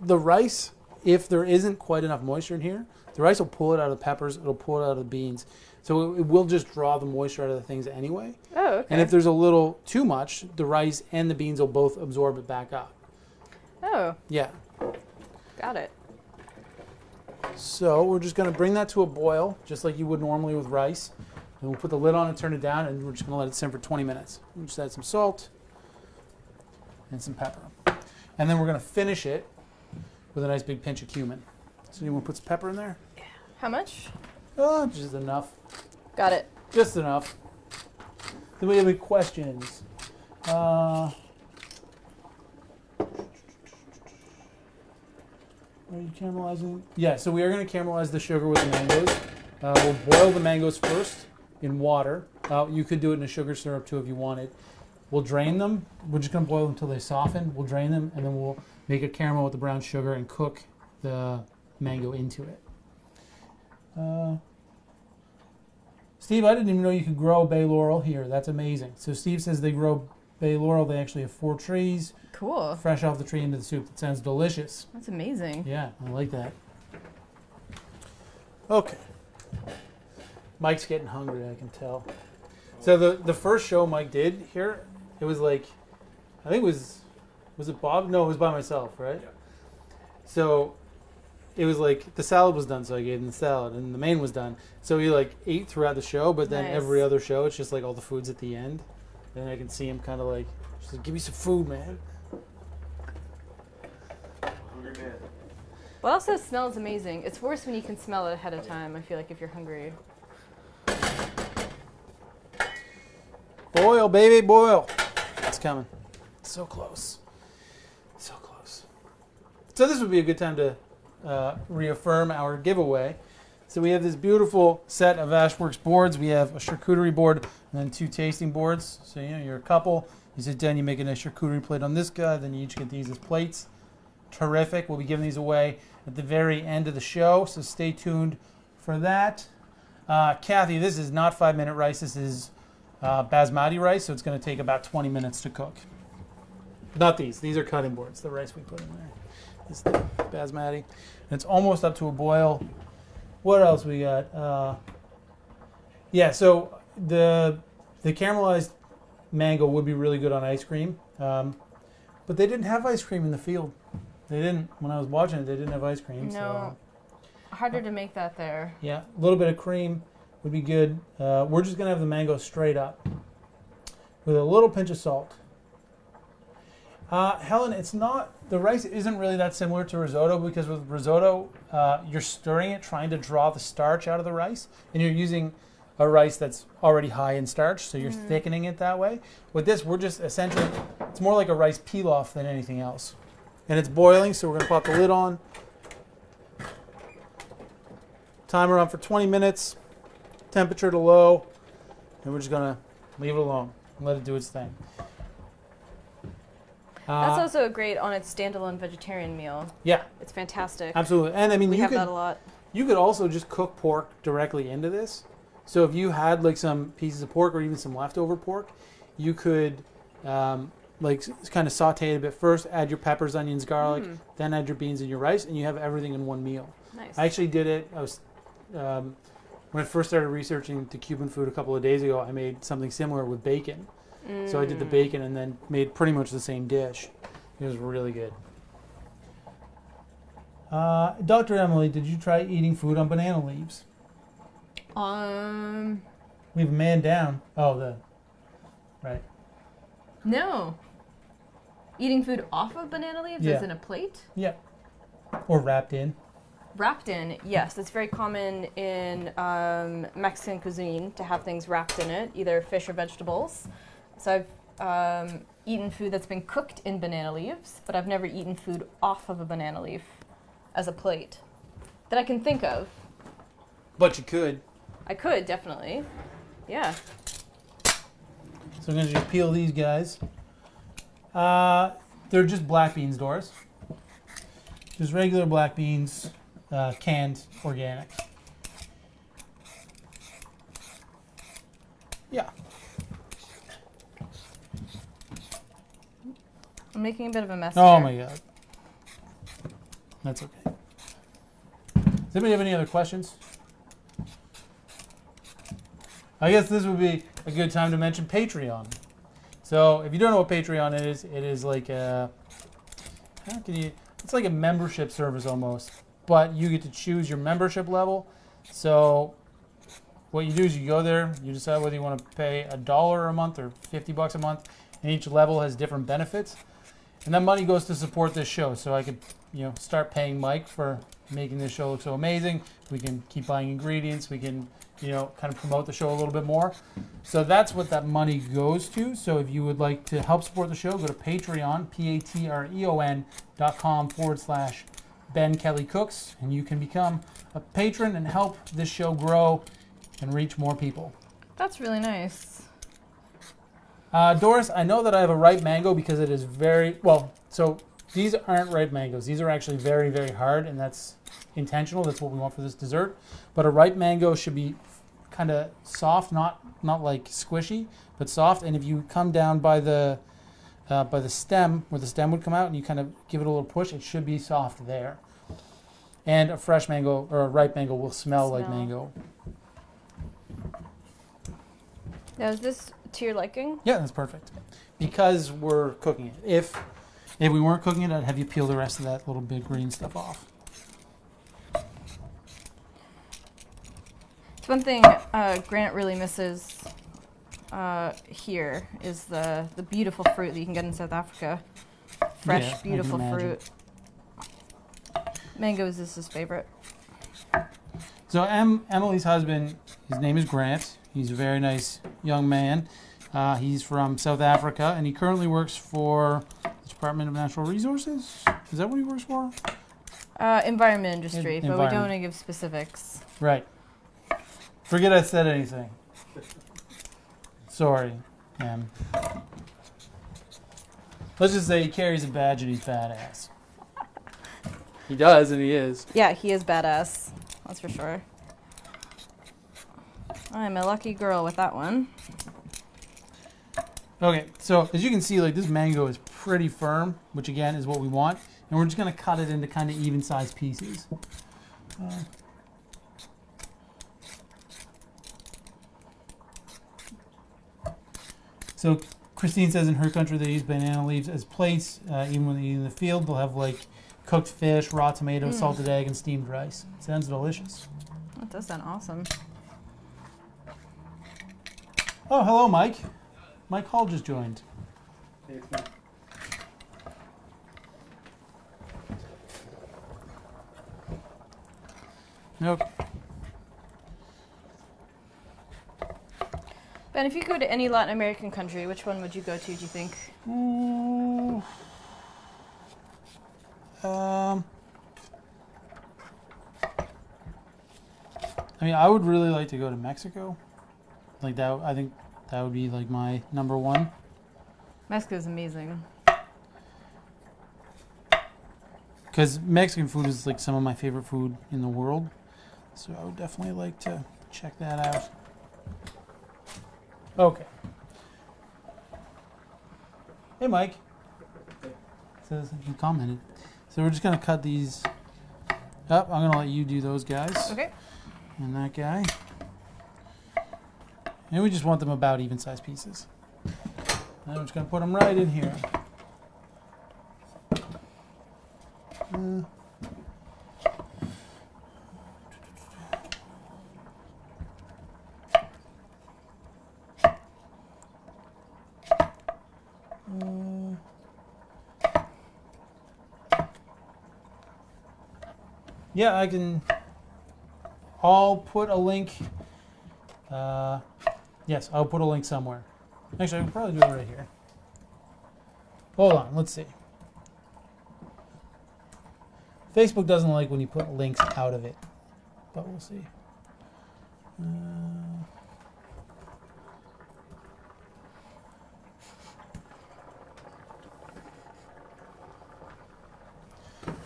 the rice, if there isn't quite enough moisture in here, the rice will pull it out of the peppers. It'll pull it out of the beans. So it, it will just draw the moisture out of the things anyway. Oh, okay. And if there's a little too much, the rice and the beans will both absorb it back up. oh, Yeah. got it. So we're just going to bring that to a boil, just like you would normally with rice. And we'll put the lid on and turn it down, and we're just going to let it simmer for 20 minutes. We'll just add some salt and some pepper. And then we're going to finish it with a nice big pinch of cumin. So you want to put some pepper in there? Yeah. How much? Oh, just enough. Got it. Just enough. Do we have any questions? Uh, are you caramelizing? Yeah, so we are going to caramelize the sugar with the mangoes. Uh, we'll boil the mangoes first in water. Uh, you could do it in a sugar syrup too if you wanted. We'll drain them. We're just going to boil them until they soften. We'll drain them and then we'll make a caramel with the brown sugar and cook the mango into it. Uh, Steve, I didn't even know you could grow bay laurel here. That's amazing. So Steve says they grow bay laurel. They actually have four trees, Cool. fresh off the tree into the soup. That sounds delicious. That's amazing. Yeah, I like that. Okay. Mike's getting hungry, I can tell. So the the first show Mike did here, it was like, I think it was, was it Bob? No, it was by myself, right? Yeah. So, it was like the salad was done, so I gave him the salad, and the main was done. So he like ate throughout the show, but then Nice. every other show, it's just like all the foods at the end, and I can see him kind of like, just like, give me some food, man. Hungry man. Well, also smells amazing. It's worse when you can smell it ahead of time. I feel like if you're hungry. Boil, baby, boil. It's coming. So close. So close. So this would be a good time to uh, reaffirm our giveaway. So we have this beautiful set of Ashwurks boards. We have a charcuterie board and then two tasting boards. So you know you're a couple. You sit down, you make a nice charcuterie plate on this guy. Then you each get these as plates. Terrific. We'll be giving these away at the very end of the show. So stay tuned for that. Uh, Kathy, this is not five minute rice. This is uh, basmati rice, so it's going to take about 20 minutes to cook. Not these. These are cutting boards. The rice we put in there. This is the basmati. And it's almost up to a boil. What else we got? Uh, yeah, so the the caramelized mango would be really good on ice cream, um, but they didn't have ice cream in the field. They didn't. When I was watching it, they didn't have ice cream. So No. Harder to make that there. yeah, a little bit of cream would be good. Uh, we're just gonna have the mango straight up with a little pinch of salt. Uh, Helen, it's not the rice isn't really that similar to risotto because with risotto uh, you're stirring it, trying to draw the starch out of the rice, and you're using a rice that's already high in starch, so you're thickening it that way. With this, we're just essentially it's more like a rice pilaf than anything else, and it's boiling, so we're gonna pop the lid on. Timer on for 20 minutes, temperature to low, and we're just gonna leave it alone and let it do its thing. That's Uh, also great on its standalone vegetarian meal. yeah, It's fantastic. absolutely. And I mean, we you have could that a lot. you could also just cook pork directly into this. So if you had like some pieces of pork or even some leftover pork, you could um, like kind of saute it a bit first, add your peppers, onions, garlic, Mm. then add your beans and your rice, and you have everything in one meal. Nice. I actually did it. I was um, when I first started researching the Cuban food a couple of days ago, I made something similar with bacon. So I did the Mm. bacon and then made pretty much the same dish. It was really good. Uh, Dr. Emily, did you try eating food on banana leaves? Um, We have a man down. Oh, the right. no. Eating food off of banana leaves Yeah. as in a plate? Yeah. Or wrapped in. Wrapped in, yes. It's very common in um, Mexican cuisine to have things wrapped in it, either fish or vegetables. So I've um, eaten food that's been cooked in banana leaves, but I've never eaten food off of a banana leaf as a plate that I can think of. But you could. I could definitely, yeah. So I'm going to just peel these guys. Uh, they're just black beans, Doris. Just regular black beans, uh, canned, organic. Yeah. I'm making a bit of a mess. Oh here. my god. That's okay. Does anybody have any other questions? I guess this would be a good time to mention Patreon. So, if you don't know what Patreon is, it is like a how can you? It's like a membership service almost, but you get to choose your membership level. So, what you do is you go there, you decide whether you want to pay a dollar a month or fifty bucks a month, and each level has different benefits. And that money goes to support this show, so I could, you know, start paying Mike for making this show look so amazing. We can keep buying ingredients. We can, you know, kind of promote the show a little bit more. So that's what that money goes to. So if you would like to help support the show, go to Patreon, P-A-T-R-E-O-N dot com forward slash Ben Kelly Cooks, and you can become a patron and help this show grow and reach more people. That's really nice. Uh, Doris, I know that I have a ripe mango because it is very well. So these aren't ripe mangoes. These are actually very, very hard, and that's intentional. That's what we want for this dessert. But a ripe mango should be kind of soft, not not like squishy, but soft. And if you come down by the uh, by the stem, where the stem would come out, and you kind of give it a little push, it should be soft there. And a fresh mango or a ripe mango will smell, like mango. Now, is this to your liking? Yeah, that's perfect. Because we're cooking it. If if we weren't cooking it, I'd have you peel the rest of that little big green stuff off. One thing uh, Grant really misses uh, here is the the beautiful fruit that you can get in South Africa. Fresh, beautiful fruit. Mangoes is his favorite. So em, Emily's husband, his name is Grant. He's a very nice young man. Uh, he's from South Africa, and he currently works for the Department of Natural Resources. Is that what he works for? Uh, environment industry, En- but we don't want to give specifics. Right. Forget I said anything. Sorry, Em. Let's just say he carries a badge and he's badass. He does, and he is. Yeah, he is badass. That's for sure. I'm a lucky girl with that one. Okay, so as you can see, like this mango is pretty firm, which again is what we want, and we're just gonna cut it into kind of even-sized pieces. Uh, so Christine says in her country they use banana leaves as plates. Uh, even when they eat in the field, they'll have like cooked fish, raw tomato, Mm. salted egg, and steamed rice. Sounds delicious. That does sound awesome. Oh, hello, Mike. Mike Hall just joined. Hey, Nope. Ben, if you go to any Latin American country, which one would you go to, do you think? Mm. Um. I mean, I would really like to go to Mexico. Like that, I think that would be like my number one. Mexico is amazing. Because Mexican food is like some of my favorite food in the world. So I would definitely like to check that out. Okay. Hey, Mike. Says you commented. So we're just gonna cut these up. I'm gonna let you do those guys Okay. and that guy. And we just want them about even sized pieces. And I'm just going to put them right in here. Uh, yeah, I can. I'll put a link. Uh, yes, I'll put a link somewhere. Actually, I can probably do it right here. Hold on, let's see. Facebook doesn't like when you put links out of it, but we'll see. Uh,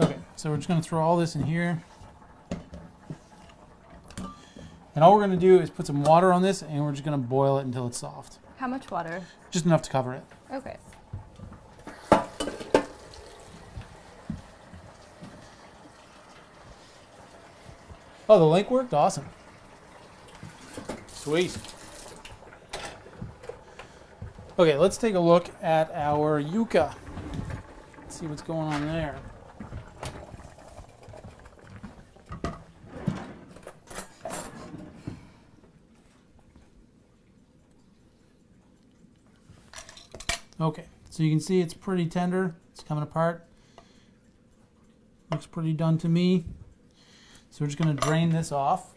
okay, so we're just going to throw all this in here. And all we're going to do is put some water on this and we're just going to boil it until it's soft. How much water? Just enough to cover it. Okay. Oh, the link worked? Awesome. Sweet. Okay, let's take a look at our yucca. Let's see what's going on there. Okay, so you can see it's pretty tender. It's coming apart. Looks pretty done to me. So we're just going to drain this off.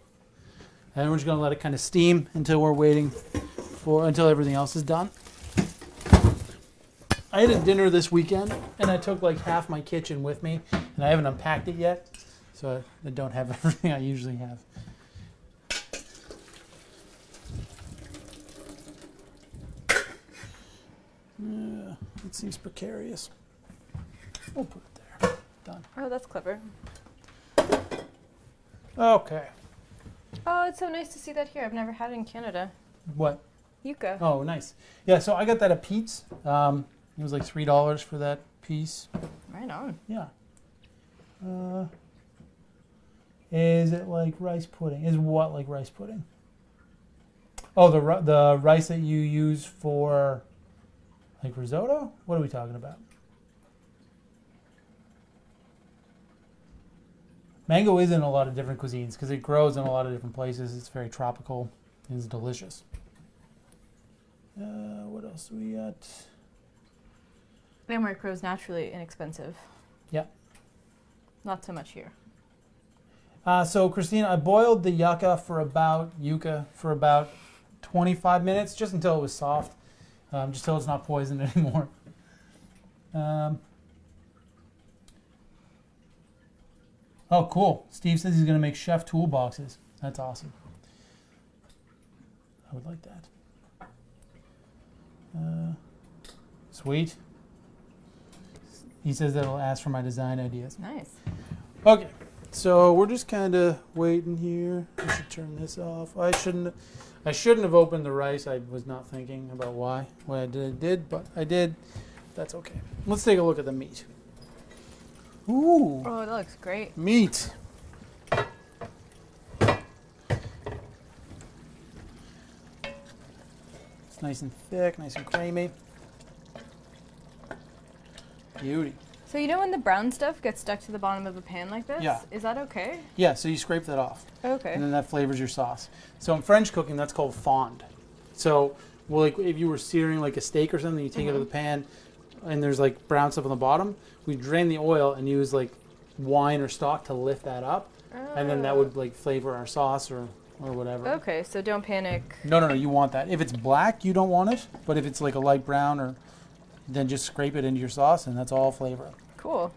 And we're just going to let it kind of steam until we're waiting for until everything else is done. I had a dinner this weekend and I took like half my kitchen with me and I haven't unpacked it yet. So I don't have everything I usually have. Yeah, it seems precarious. We'll put it there. Done. Oh, that's clever. Okay. Oh, it's so nice to see that here. I've never had it in Canada. What? Yucca. Oh, nice. Yeah, so I got that at Pete's. Um, it was like three dollars for that piece. Right on. Yeah. Uh, is it like rice pudding? Is what like rice pudding? Oh, the the rice that you use for like risotto. What are we talking about? Mango is in a lot of different cuisines because it grows in a lot of different places. It's very tropical. It's delicious. Uh, what else do we got? And where it grows naturally inexpensive. Yeah. Not so much here. Uh, so, Christina, I boiled the yucca for about yucca for about 25 minutes, just until it was soft, um, just until it's not poisoned anymore. Um, oh, cool! Steve says he's going to make chef toolboxes. That's awesome. I would like that. Uh, sweet. He says that it'll ask for my design ideas. Nice. Okay, so we're just kind of waiting here. I should turn this off. I shouldn't. I shouldn't have opened the rice. I was not thinking about why. What I did, did, but I did. That's okay. Let's take a look at the meat. Ooh, Oh, that looks great. meat. It's nice and thick, nice and creamy. Beauty. So you know when the brown stuff gets stuck to the bottom of a pan like this? Yeah. Is that okay? Yeah, so you scrape that off. Okay. and then that flavors your sauce. So in French cooking, that's called fond. So, well, like if you were searing like a steak or something, you take it out of the mm-hmm. pan, and there's like brown stuff on the bottom. We drain the oil and use like wine or stock to lift that up, and then that would ah. like flavor our sauce or or whatever. Okay, so don't panic. No, no, no. You want that. If it's black, you don't want it. But if it's like a light brown or, then just scrape it into your sauce, and that's all flavor. Cool.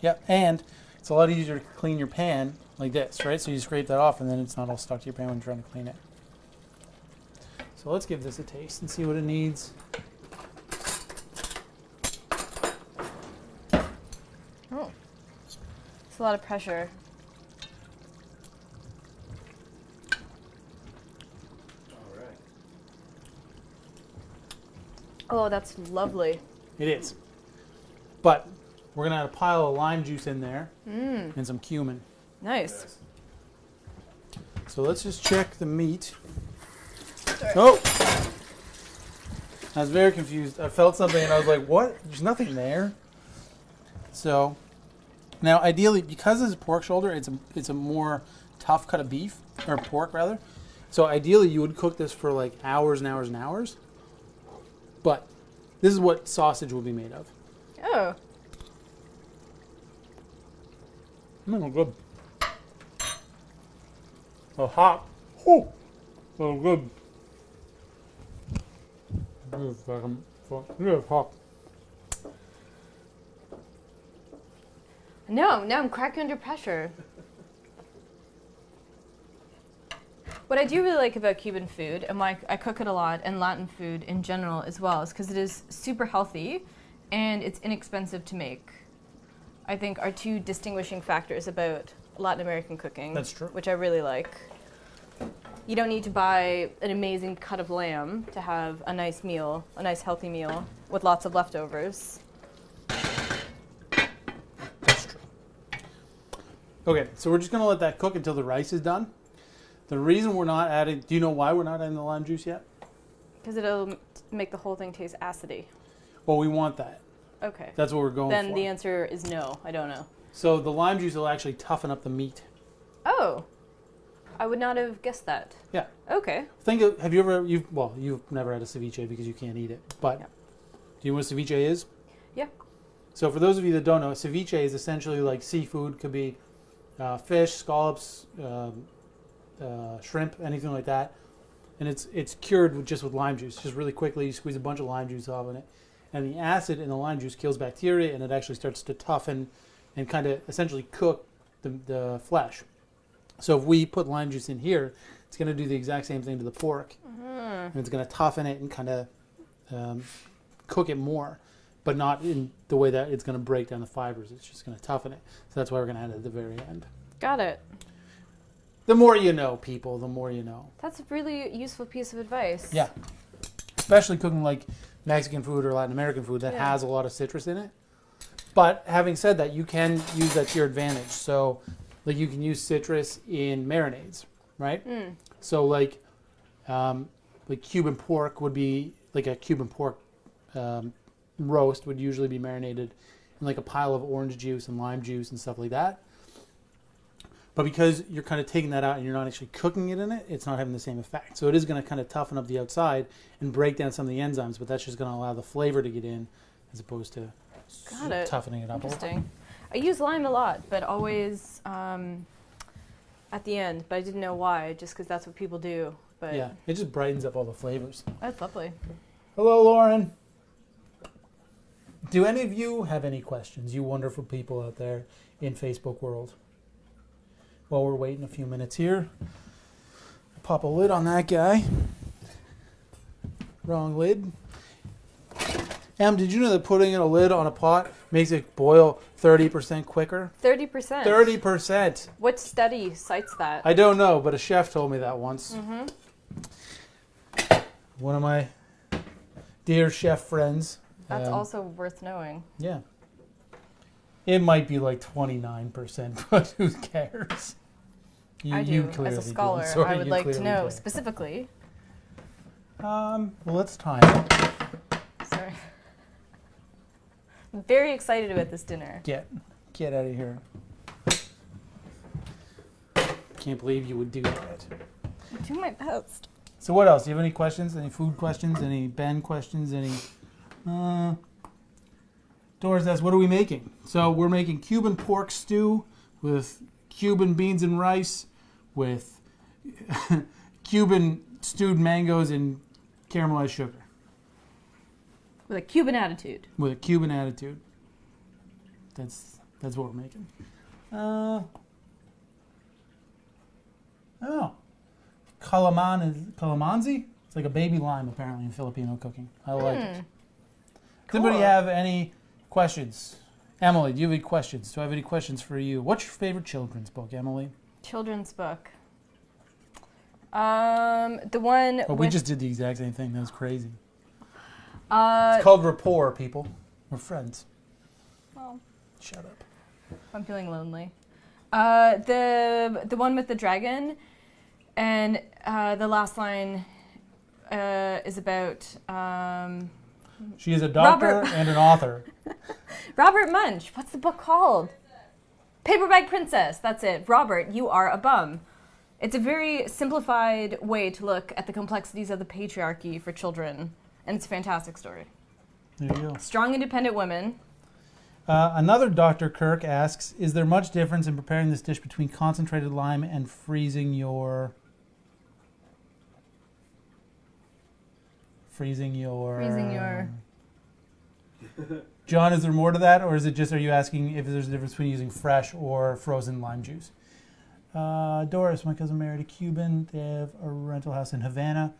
Yep, and it's a lot easier to clean your pan like this, right? So you scrape that off, and then it's not all stuck to your pan when you're trying to clean it. So let's give this a taste and see what it needs. Oh. It's a lot of pressure. All right. Oh, that's lovely. It is. But we're gonna add a pile of lime juice in there Mmm. and some cumin. Nice. So let's just check the meat. Oh! I was very confused. I felt something and I was like, what? There's nothing there. So, now ideally, because it's a pork shoulder, it's a, it's a more tough cut of beef, or pork rather. So, ideally, you would cook this for like hours and hours and hours. But this is what sausage will be made of. Oh, Mm, good. Oh, hot. Oh, oh good. Good fucking fuck. Yeah, hot. no, no, I'm cracking under pressure. What I do really like about Cuban food, and why I cook it a lot, and Latin food in general as well, is because it is super healthy and it's inexpensive to make. I think are two distinguishing factors about Latin American cooking. That's true. Which I really like. You don't need to buy an amazing cut of lamb to have a nice meal, a nice healthy meal with lots of leftovers. That's true. Okay, so we're just gonna let that cook until the rice is done. The reason we're not adding, do you know why we're not adding the lime juice yet? Because it'll make the whole thing taste acidy. Well, we want that. Okay. That's what we're going Then for. the answer is no. I don't know. so the lime juice will actually toughen up the meat. Oh, I would not have guessed that. Yeah. Okay. Think of, have you ever, you've, well, you've never had a ceviche because you can't eat it, but Yeah. do you know what ceviche is? Yeah. So for those of you that don't know, ceviche is essentially like seafood. Could be uh, fish, scallops, um, uh, shrimp, anything like that. And it's it's cured with just with lime juice. Just really quickly, you squeeze a bunch of lime juice off in it, and the acid in the lime juice kills bacteria, and it actually starts to toughen and kind of essentially cook the, the flesh. So if we put lime juice in here, it's going to do the exact same thing to the pork, Mm. and it's going to toughen it and kind of um, cook it more, but not in the way that it's going to break down the fibers. It's just going to toughen it. So that's why we're going to add it at the very end. Got it. The more you know, people, the more you know. That's a really useful piece of advice. Yeah. Especially cooking like Mexican food or Latin American food that Yeah. has a lot of citrus in it. But having said that, you can use that to your advantage. So, like, you can use citrus in marinades, right? Mm. So, like, um, like Cuban pork would be like a Cuban pork um, roast would usually be marinated in like a pile of orange juice and lime juice and stuff like that. But because you're kind of taking that out and you're not actually cooking it in it, it's not having the same effect. So it is going to kind of toughen up the outside and break down some of the enzymes, but that's just going to allow the flavor to get in as opposed to Got it. toughening it up. Interesting. I use lime a lot, but always um, at the end. But I didn't know why, just because that's what people do. But Yeah, it just brightens up all the flavors. that's lovely. Hello, Lauren. Do any of you have any questions, you wonderful people out there in Facebook world? While we're waiting a few minutes here, pop a lid on that guy. Wrong lid. Em, did you know that putting in a lid on a pot makes it boil 30% quicker? Thirty percent. 30%. What study cites that? I don't know, but a chef told me that once. mm-hmm. One of my dear chef friends. That's um, also worth knowing. Yeah. It might be like 29%, but who cares? You, I do. As a do. scholar, Sorry, I would like to know do. specifically. Um, well, let's time. Sorry. I'm very excited about this dinner. Get, get out of here. Can't believe you would do that. I'm doing my best. So what else? Do you have any questions? Any food questions? Any Ben questions? Any? Uh, Doris asks, "What are we making?" So we're making Cuban pork stew with Cuban beans and rice, with Cuban stewed mangoes and caramelized sugar, With a Cuban attitude. with a Cuban attitude. That's that's what we're making. Uh, oh, calaman is calamansi. It's like a baby lime, apparently in Filipino cooking. I like it. Hmm. Does anybody have any questions? Emily, do you have any questions? Do I have any questions for you? What's your favorite children's book, Emily? Children's book. Um, the one. Oh, we with- just did the exact same thing. That was crazy. Uh, It's called Rapport, people. We're friends. well, Shut up. I'm feeling lonely. Uh, the the one with the dragon, and uh, the last line uh, is about um, She is a doctor Robert- and an author. Robert Munsch. What's the book called? Paper Bag Princess. That's it. Robert, you are a bum. It's a very simplified way to look at the complexities of the patriarchy for children, and it's a fantastic story. There you go. Strong, independent women. Uh, another Dr. Kirk asks Is there much difference in preparing this dish between concentrated lime and freezing your. Freezing your. Freezing your- John, is there more to that, or is it just are you asking if there's a difference between using fresh or frozen lime juice? Uh, Doris, my cousin married a Cuban. They have a rental house in Havana.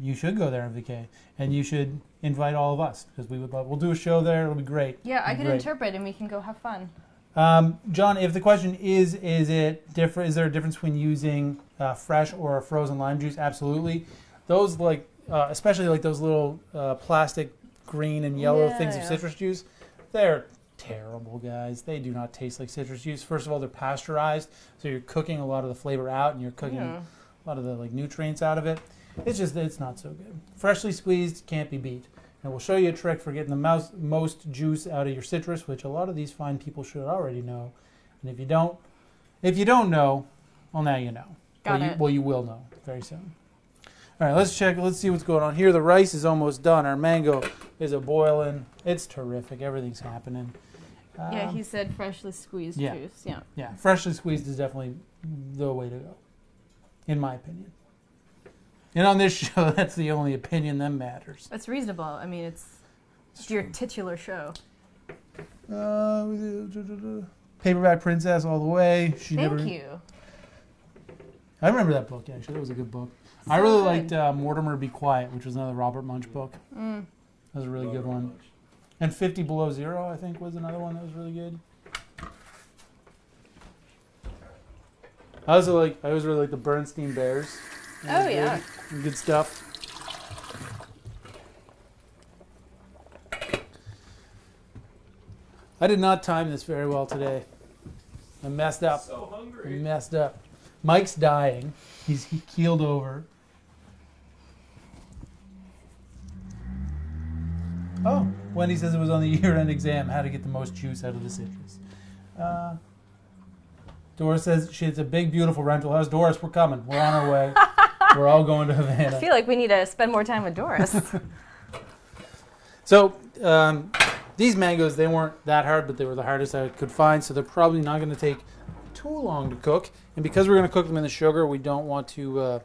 You should go there, MVK, and you should invite all of us because we would love. We'll do a show there. It'll be great. Yeah, I can great. interpret, and we can go have fun. Um, John, if the question is, is it different? Is there a difference between using uh, fresh or frozen lime juice? Absolutely. Those like, uh, especially like those little uh, plastic green and yellow Yeah, things yeah. of citrus juice, they're terrible, guys. They do not taste like citrus juice. First of all, they're pasteurized, so you're cooking a lot of the flavor out, and you're cooking Mm. a lot of the like nutrients out of it. It's just it's not so good. Freshly squeezed can't be beat. And we'll show you a trick for getting the mouse, most juice out of your citrus, which a lot of these fine people should already know. And if you don't, if you don't know, well now you know. Got well, you, it. well, you will know very soon. All right, let's check. Let's see what's going on here. The rice is almost done. Our mango is it boiling. It's terrific. Everything's happening. yeah, Um, he said freshly squeezed yeah. juice. Yeah. yeah, freshly squeezed is definitely the way to go, in my opinion. And on this show, that's the only opinion that matters. That's reasonable. I mean, it's, it's your titular show. Uh, Paper Bag Princess all the way. She Thank never. you. I remember that book actually. That was a good book. I really good. liked uh, Mortimer Be Quiet, which was another Robert Munsch book. Mm. That was a really good one. And Fifty Below Zero, I think, was another one that was really good. I also like. I always really like the Bernstein Bears. That oh, was Oh, yeah. good. good stuff. I did not time this very well today. I messed up. So hungry. I hungry. messed up. Mike's dying. He's he keeled over. Oh, Wendy says it was on the year-end exam how to get the most juice out of the citrus. Uh, Doris says she it's a big, beautiful rental house. Doris, we're coming. We're on our way. we're all going to Havana. I feel like we need to spend more time with Doris. So um, these mangoes, they weren't that hard, but they were the hardest I could find. So they're probably not going to take too long to cook. And because we're going to cook them in the sugar, we don't want to uh,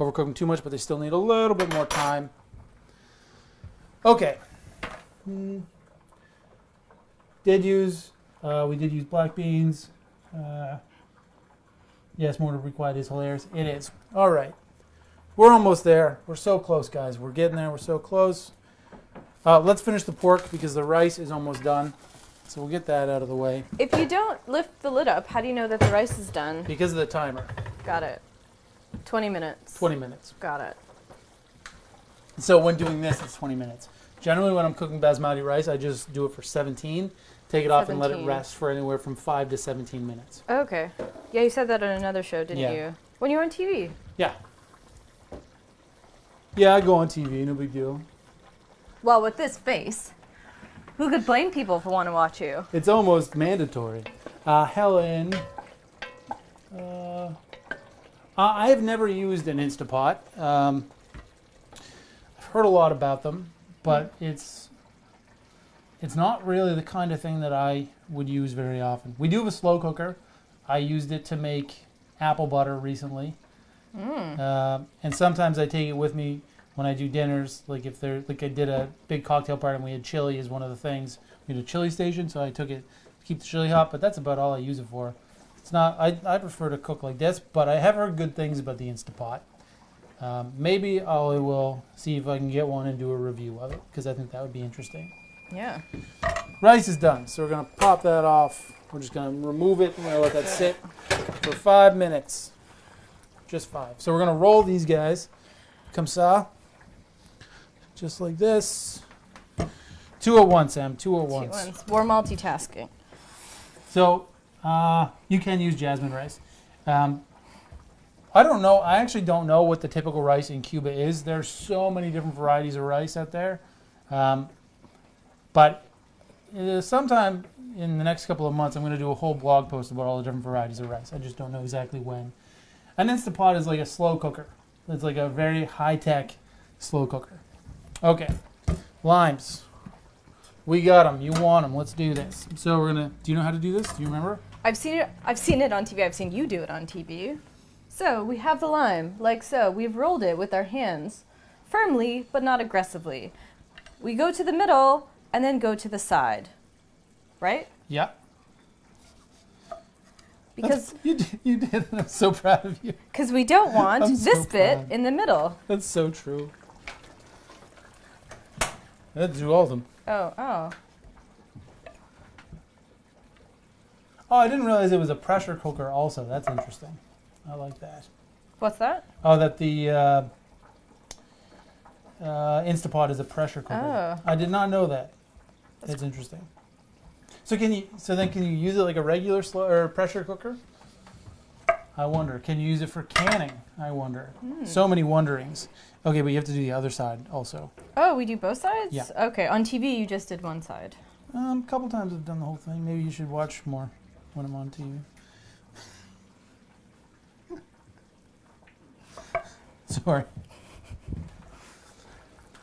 overcook them too much, but they still need a little bit more time. Okay. Hmm. Did use uh, we did use black beans. Uh, yes, Mortimer Be Quiet is hilarious. It is. All right. We're almost there. We're so close, guys. We're getting there. We're so close. Uh, let's finish the pork because the rice is almost done. So we'll get that out of the way if you don't lift the lid up, how do you know that the rice is done? because of the timer. Got it. 20 minutes. 20 minutes. Got it. So when doing this, it's 20 minutes. Generally, when I'm cooking basmati rice, I just do it for 17, take it off and let it rest for anywhere from 5 to 17 minutes. Okay. Yeah, you said that on another show, didn't Yeah. you? When you were on TV. Yeah. Yeah, I go on TV, no big deal. Well, with this face, who could blame people for wanting to watch you? It's almost mandatory. Uh, Helen, uh, I have never used an Instapot. Um, I've heard a lot about them, but it's it's not really the kind of thing that I would use very often. We do have a slow cooker. I used it to make apple butter recently, Mm. uh, and sometimes I take it with me when I do dinners. Like if there, like I did a big cocktail party and we had chili as one of the things. We had a chili station, so I took it to keep the chili hot. But that's about all I use it for. It's not. I, I prefer to cook like this, but I have heard good things about the Instapot. Um, maybe I will see if I can get one and do a review of it because I think that would be interesting. Yeah. Rice is done, so we're gonna pop that off. We're just gonna remove it. We're gonna let that sit for five minutes, just five. So we're gonna roll these guys, comme ça, just like this. Two at once, Sam. Two at Two once. ones. We're multitasking. So uh, you can use jasmine rice. Um, I don't know. I actually don't know what the typical rice in Cuba is. There's so many different varieties of rice out there. Um, but uh, sometime in the next couple of months, I'm going to do a whole blog post about all the different varieties of rice. I just don't know exactly when. An Instapot is like a slow cooker. It's like a very high tech slow cooker. Okay, limes. We got them. You want them. Let's do this. So we're gonna. Do you know how to do this? Do you remember? I've seen it. I've seen it on TV. I've seen you do it on TV. So we have the lime, like so. We've rolled it with our hands, firmly but not aggressively. We go to the middle and then go to the side, right? Yeah. Because you did, you did. I'm so proud of you. because we don't want I'm so this bit in the middle. That's so true. Let's do all of them. Oh, oh. Oh, I didn't realize it was a pressure cooker. Also, that's interesting. I like that. What's that? Oh, that the uh, uh, Instapot is a pressure cooker. Oh. I did not know that. That's That's interesting. So can you? So then, can you use it like a regular slow or pressure cooker? I wonder. Can you use it for canning? I wonder. Hmm. So many wonderings. Okay, but you have to do the other side also. Oh, we do both sides? Yeah. Okay, on TV you just did one side. Um, a couple times I've done the whole thing. Maybe you should watch more when I'm on TV. Sorry.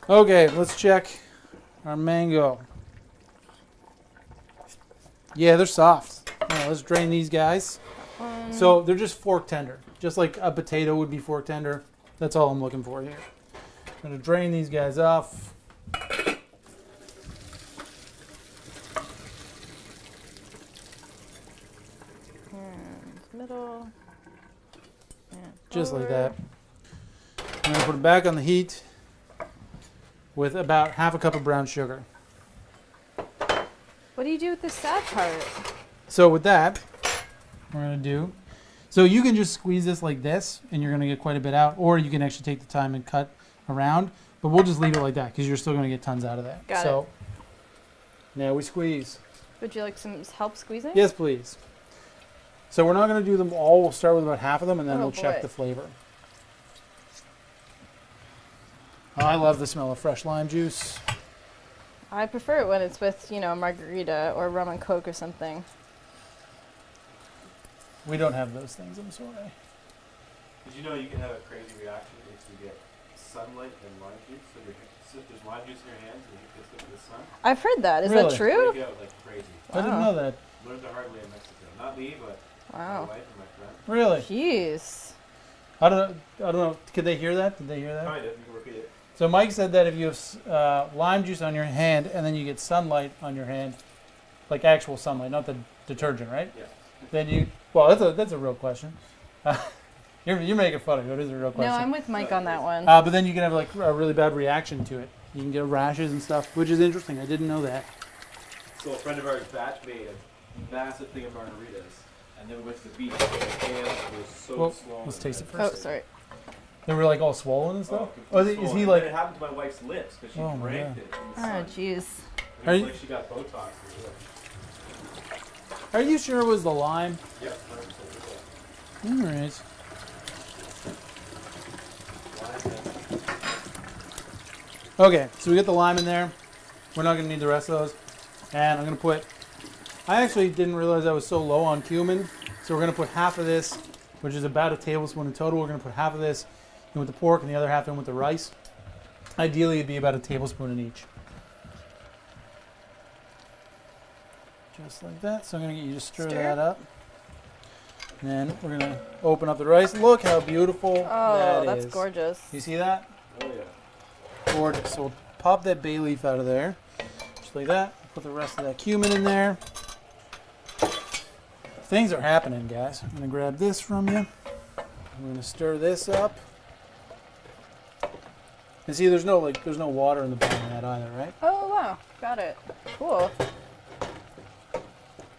Okay, let's check our mango. Yeah, they're soft. Now, let's drain these guys. Um, So they're just fork tender, just like a potato would be fork tender. That's all I'm looking for here. I'm gonna drain these guys off. and middle. Just like that. I'm gonna put it back on the heat with about half a cup of brown sugar. What do you do with the sad part? So with that, we're gonna do. So you can just squeeze this like this, and you're gonna get quite a bit out, or you can actually take the time and cut around. But we'll just leave it like that because you're still gonna get tons out of that. Got so now we squeeze. Would you like some help squeezing? Yes, please. So we're not gonna do them all. We'll start with about half of them, and then Oh, we'll check the flavor. Oh, Oh, I love the smell of fresh lime juice. I prefer it when it's with, you know, margarita or rum and coke or something. We don't have those things. I'm sorry. Did you know you can have a crazy reaction if you get sunlight and lime juice? So, your, so if there's lime juice in your hands and you get this with the sun, I've heard that. Is Really? that true? freak out like crazy. I didn't know that. Learned the hard way in Mexico. Not me, but my wife and my friend. Really? Jeez. I don't. know- I don't know. Could they hear that? Did they hear that? Kind of. You can repeat it. So Mike said that if you have uh, lime juice on your hand and then you get sunlight on your hand, like actual sunlight, not the detergent, right? Yeah. Then you. Well, that's a that's a real question. Uh, you're you're making fun of it. It is a real question. No. I'm with Mike on that one. Uh, but then you can have like a really bad reaction to it. You can get rashes and stuff, which is interesting. I didn't know that. So a friend of ours batch made a massive thing of margaritas, and then we went to the beach. And the cans were so Well, swollen. let's taste it first. oh, first. sorry. They were like all swollen and stuff. completely Oh, is, he- is he And like? It happened to my wife's lips because she Oh, my drank God. it Oh, jeez. It Are you- like she got Botox. Are you sure it was the lime? Yeah, All right. Okay, so we get the lime in there. We're not going to need the rest of those. And I'm going to put, I actually didn't realize I was so low on cumin. So we're going to put half of this, which is about a tablespoon in total. We're going to put half of this in with the pork and the other half in with the rice. Ideally, it'd be about a tablespoon in each. Just like that. So I'm going to get you to stir, Stir. that up. And then we're going to open up the rice. Look how beautiful Oh, that that's is. gorgeous. You see that? Oh yeah. Gorgeous. So we'll pop that bay leaf out of there, just like that. Put the rest of that cumin in there. Things are happening, guys. I'm gonna grab this from you. I'm gonna stir this up. And see, there's no like, there's no water in the bottom of that either, right? Oh, wow. Got it. Cool.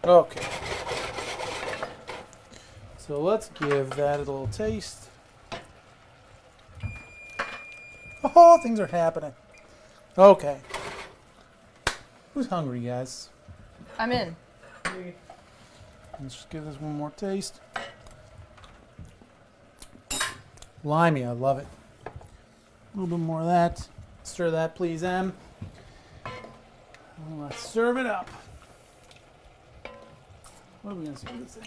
Okay. So let's give that a little taste. Oh, things are happening. Okay. Who's hungry, guys? I'm in. Let's just give this one more taste. limey. I love it. A little bit more of that. Stir that, please, Em. And Let's serve it up. What are we gonna serve this in?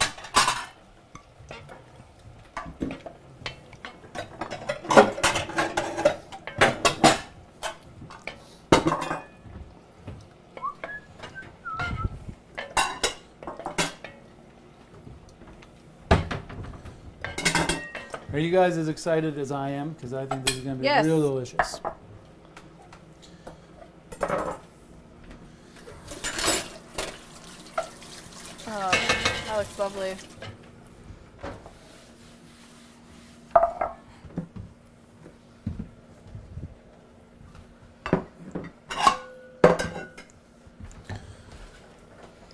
Are you guys as excited as I am? Because I think this is going to be Yes. real delicious. Oh, that looks lovely.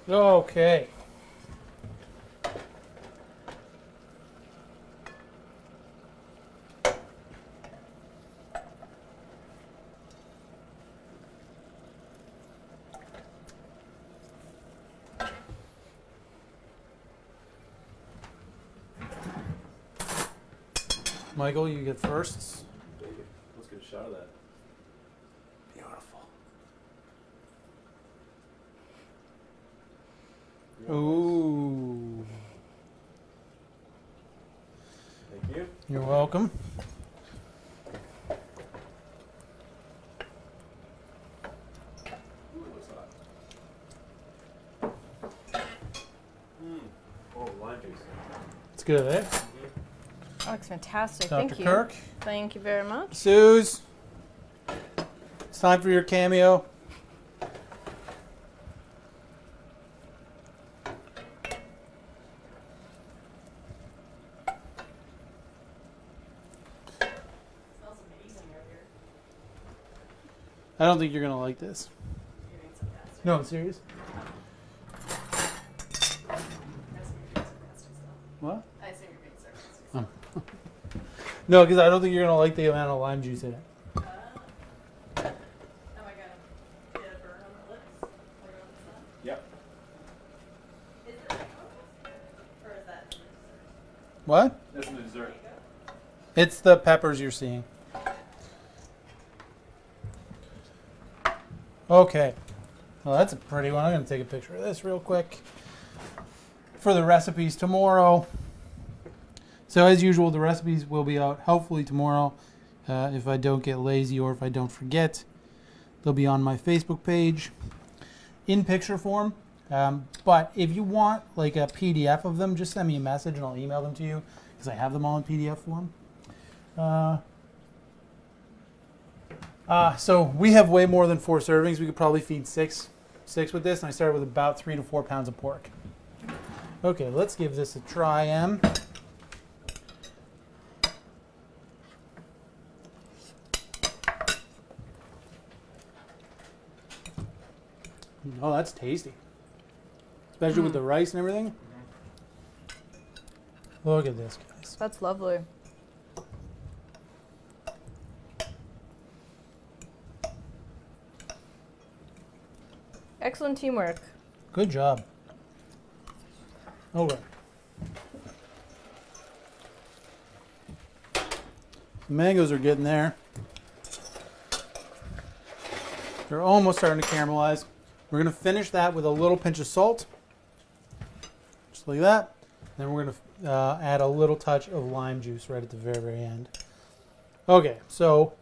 Okay. Michael, you get first. Let's get a shot of that. Beautiful. Ooh. Thank you. You're welcome. Ooh, it looks hot. Mm. Oh, lime juice. It's good, eh? That looks fantastic. Dr. Thank you. Kirk. Thank you very much. Suze. It's time for your cameo. Smells amazing out here. I don't think you're gonna like this. You're being sarcastic. No, I'm serious. I assume you're being sarcastic still. What? I assume you're being sarcastic still. No, because I don't think you're gonna like the amount of lime juice in it. Am I gonna get a burn on the lips? Later on this time? Yep. Is it like Or is that in the dessert? What? That's the dessert. There you go. It's the peppers you're seeing. Okay. Well, that's a pretty one. I'm going to take a picture of this real quick for the recipes tomorrow. So, as usual, the recipes will be out hopefully tomorrow. Uh, if I don't get lazy or if I don't forget, they'll be on my Facebook page in picture form. Um, but if you want like a PDF of them, just send me a message and I'll email them to you because I have them all in PDF form. Uh, uh, so we have way more than four servings. We could probably feed six, six with this, and I started with about three to four pounds of pork. Okay, let's give this a try, Em. Oh, that's tasty, especially with the mm. rice and everything. Look at this, guys. That's lovely. Excellent teamwork. Good job. Over. The mangoes are getting there. They're almost starting to caramelize. We're going to finish that with a little pinch of salt. Just like that. Then we're going to uh, add a little touch of lime juice right at the very, very end. Okay, so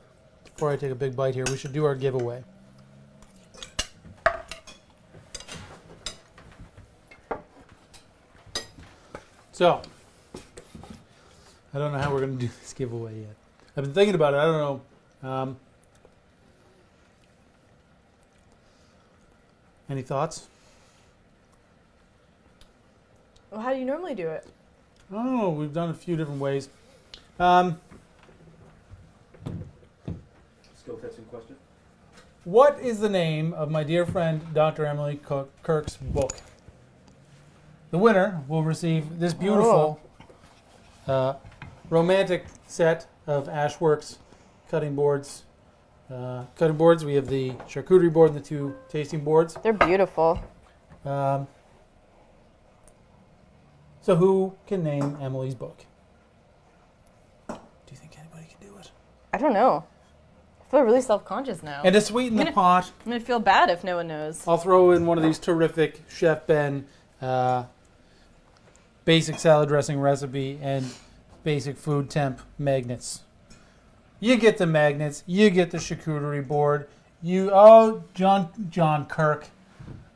before I take a big bite here, we should do our giveaway. So, I don't know how we're going to do this giveaway yet. I've been thinking about it. I don't know. Um, any thoughts? Well, how do you normally do it? Oh, we've done a few different ways. Um, Skill testing question. what is the name of my dear friend Dr. Emily Cook, Kirk's book? The winner will receive this beautiful uh, romantic set of Ashwurks cutting boards. Uh, cutting boards. We have the charcuterie board and the two tasting boards. They're beautiful. Um, so, who can name Emily's book? Do you think, Em? I don't know. I feel really self conscious now. And to sweeten the pot, I'm gonna feel bad if no one knows. I'll throw in one of these terrific Chef Ben uh, basic salad dressing recipe and basic food temp magnets. You get the magnets, you get the charcuterie board. You oh John John Kirk,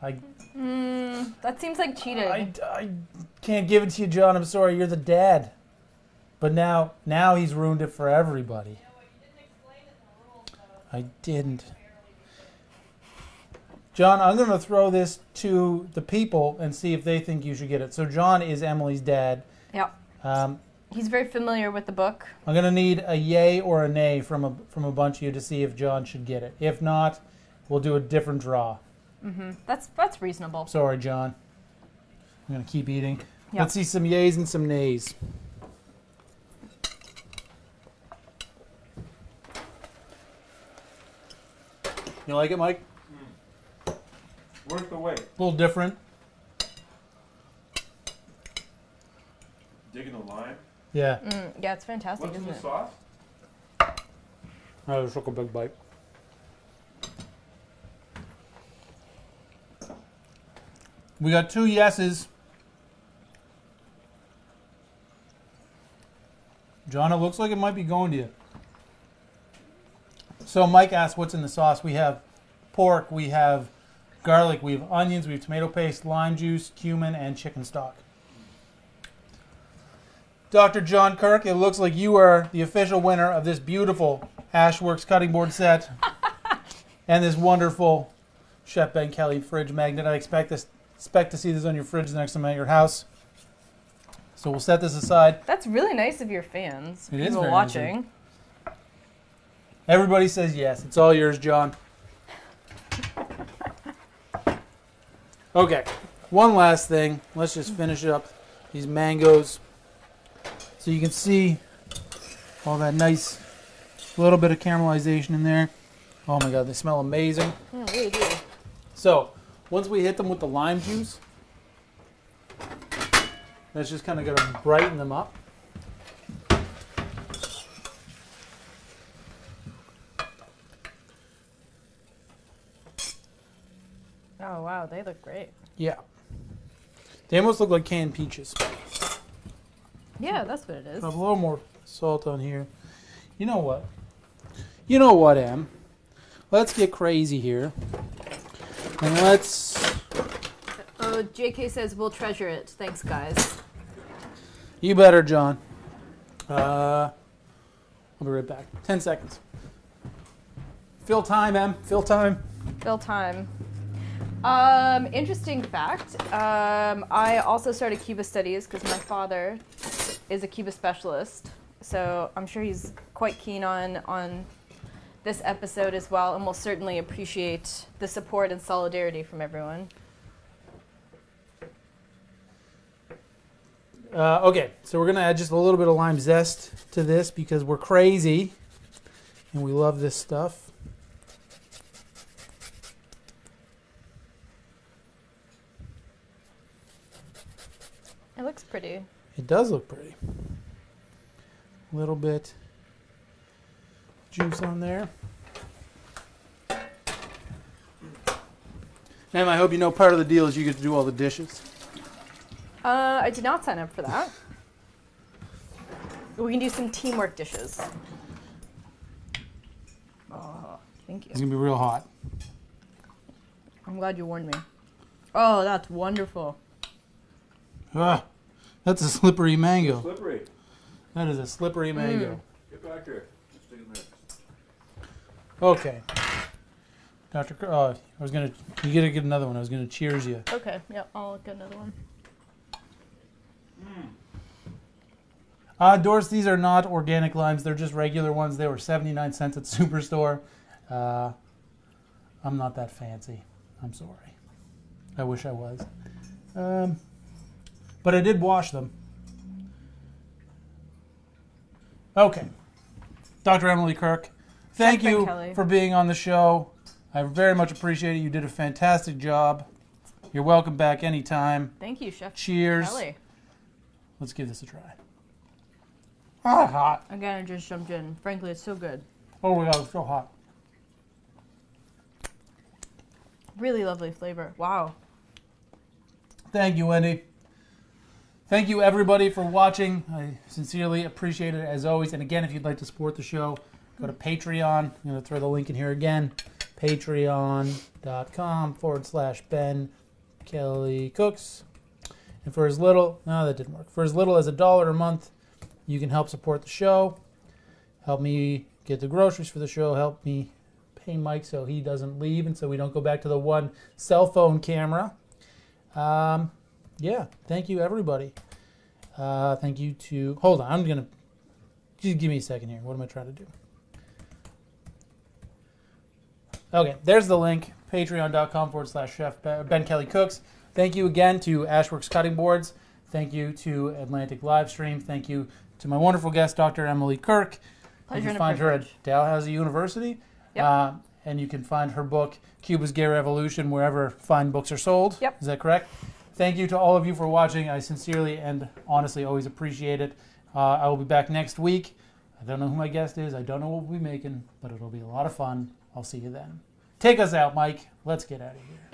I Mm, that seems like cheating. I, I can't give it to you, John. I'm sorry, you're the dad. But now now he's ruined it for everybody. I didn't. John, I'm going to throw this to the people and see if they think you should get it. So, John is Emily's dad. yeah. Um, He's very familiar with the book. I'm going to need a yay or a nay from a, from a bunch of you to see if John should get it. If not, we'll do a different draw. hmm That's that's reasonable. Sorry, John. I'm going to keep eating. Yeah. Let's see some yays and some nays. You like it, Mike? Worth the wait. A little different. Digging the lime. Yeah. Mm, yeah, it's fantastic, What's isn't the it? sauce? I just took a big bite. We got two yeses. John, it looks like it might be going to you. So Mike asked what's in the sauce. We have pork, we have garlic, we have onions, we have tomato paste, lime juice, cumin, and chicken stock. Dr. John Kirk, it looks like you are the official winner of this beautiful Ashwurks cutting board set and this wonderful Chef Ben Kelly fridge magnet. I expect this expect to see this on your fridge the next time I'm at your house. So we'll set this aside. That's really nice of your fans. It is very nice of watching. Everybody says yes. It's all yours, John. Okay, one last thing. Let's just finish up these mangoes. So you can see all that nice little bit of caramelization in there. Oh my god, they smell amazing. Hmm, really do. So, once we hit them with the lime juice, that's just kind of going to brighten them up. Oh wow, they look great. Yeah. They almost look like canned peaches. Yeah, that's what it is. Have a little more salt on here. You know what? You know what, Em? Let's get crazy here. And let's. Oh, JK says we'll treasure it. Thanks, guys. You better, John. Uh, I'll be right back. 10 seconds. Fill time, Em. Fill time. Fill time. Um, interesting fact. Um, I also started Cuba studies because my father is a Cuba specialist, so I'm sure he's quite keen on on this episode as well, and will certainly appreciate the support and solidarity from everyone. Uh, okay, so we're going to add just a little bit of lime zest to this because we're crazy and we love this stuff. It looks pretty. It does look pretty. A little bit juice on there. Em, I hope you know part of the deal is you get to do all the dishes. Uh, I did not sign up for that. We can do some teamwork dishes. Oh, thank you. It's gonna be real hot. I'm glad you warned me. Oh, that's wonderful. Ah, that's a slippery mango. Slippery. That is a slippery mango. Get back here. Let's dig in. Okay. Dr. Cr- oh, I was gonna. You gotta get another one. I was gonna cheers you. Okay, yeah, I'll get another one. Uh, Doris, these are not organic limes. They're just regular ones. They were 79 cents at Superstore. Uh, I'm not that fancy. I'm sorry. I wish I was. Um, but I did wash them. Okay. Dr. Emily Kirk, thank you Kelly. for being on the show. I very much appreciate it. You did a fantastic job. You're welcome back anytime. Thank you, Chef Cheers. Kelly. Let's give this a try. Ah, hot. Again, I just jumped in. Frankly, it's so good. Oh my god, it's so hot. Really lovely flavor. Wow. Thank you, Wendy. Thank you, everybody, for watching. I sincerely appreciate it as always. And again, if you'd like to support the show, go to Patreon. I'm going to throw the link in here again. Patreon.com forward slash Ben Kelly Cooks. And for as little, no, that didn't work. For as little as a dollar a month, you can help support the show. Help me get the groceries for the show. Help me pay Mike so he doesn't leave and so we don't go back to the one cell phone camera. Um, yeah, thank you, everybody. Uh, thank you to. Hold on, I'm going to. Just give me a second here. What am I trying to do? Okay, there's the link patreon.com forward slash chef Ben Kelly Cooks. Thank you again to Ashwurks Cutting Boards. Thank you to Atlantic Livestream. Thank you to my wonderful guest, Dr. Emily Kirk. Pleasure you can find her at. Dalhousie University. Yep. Uh, and you can find her book, Cuba's Gay Revolution, wherever fine books are sold. Yep. Is that correct? Thank you to all of you for watching. I sincerely and honestly always appreciate it. Uh, I will be back next week. I don't know who my guest is. I don't know what we'll be making, but it'll be a lot of fun. I'll see you then. Take us out, Mike. Let's get out of here.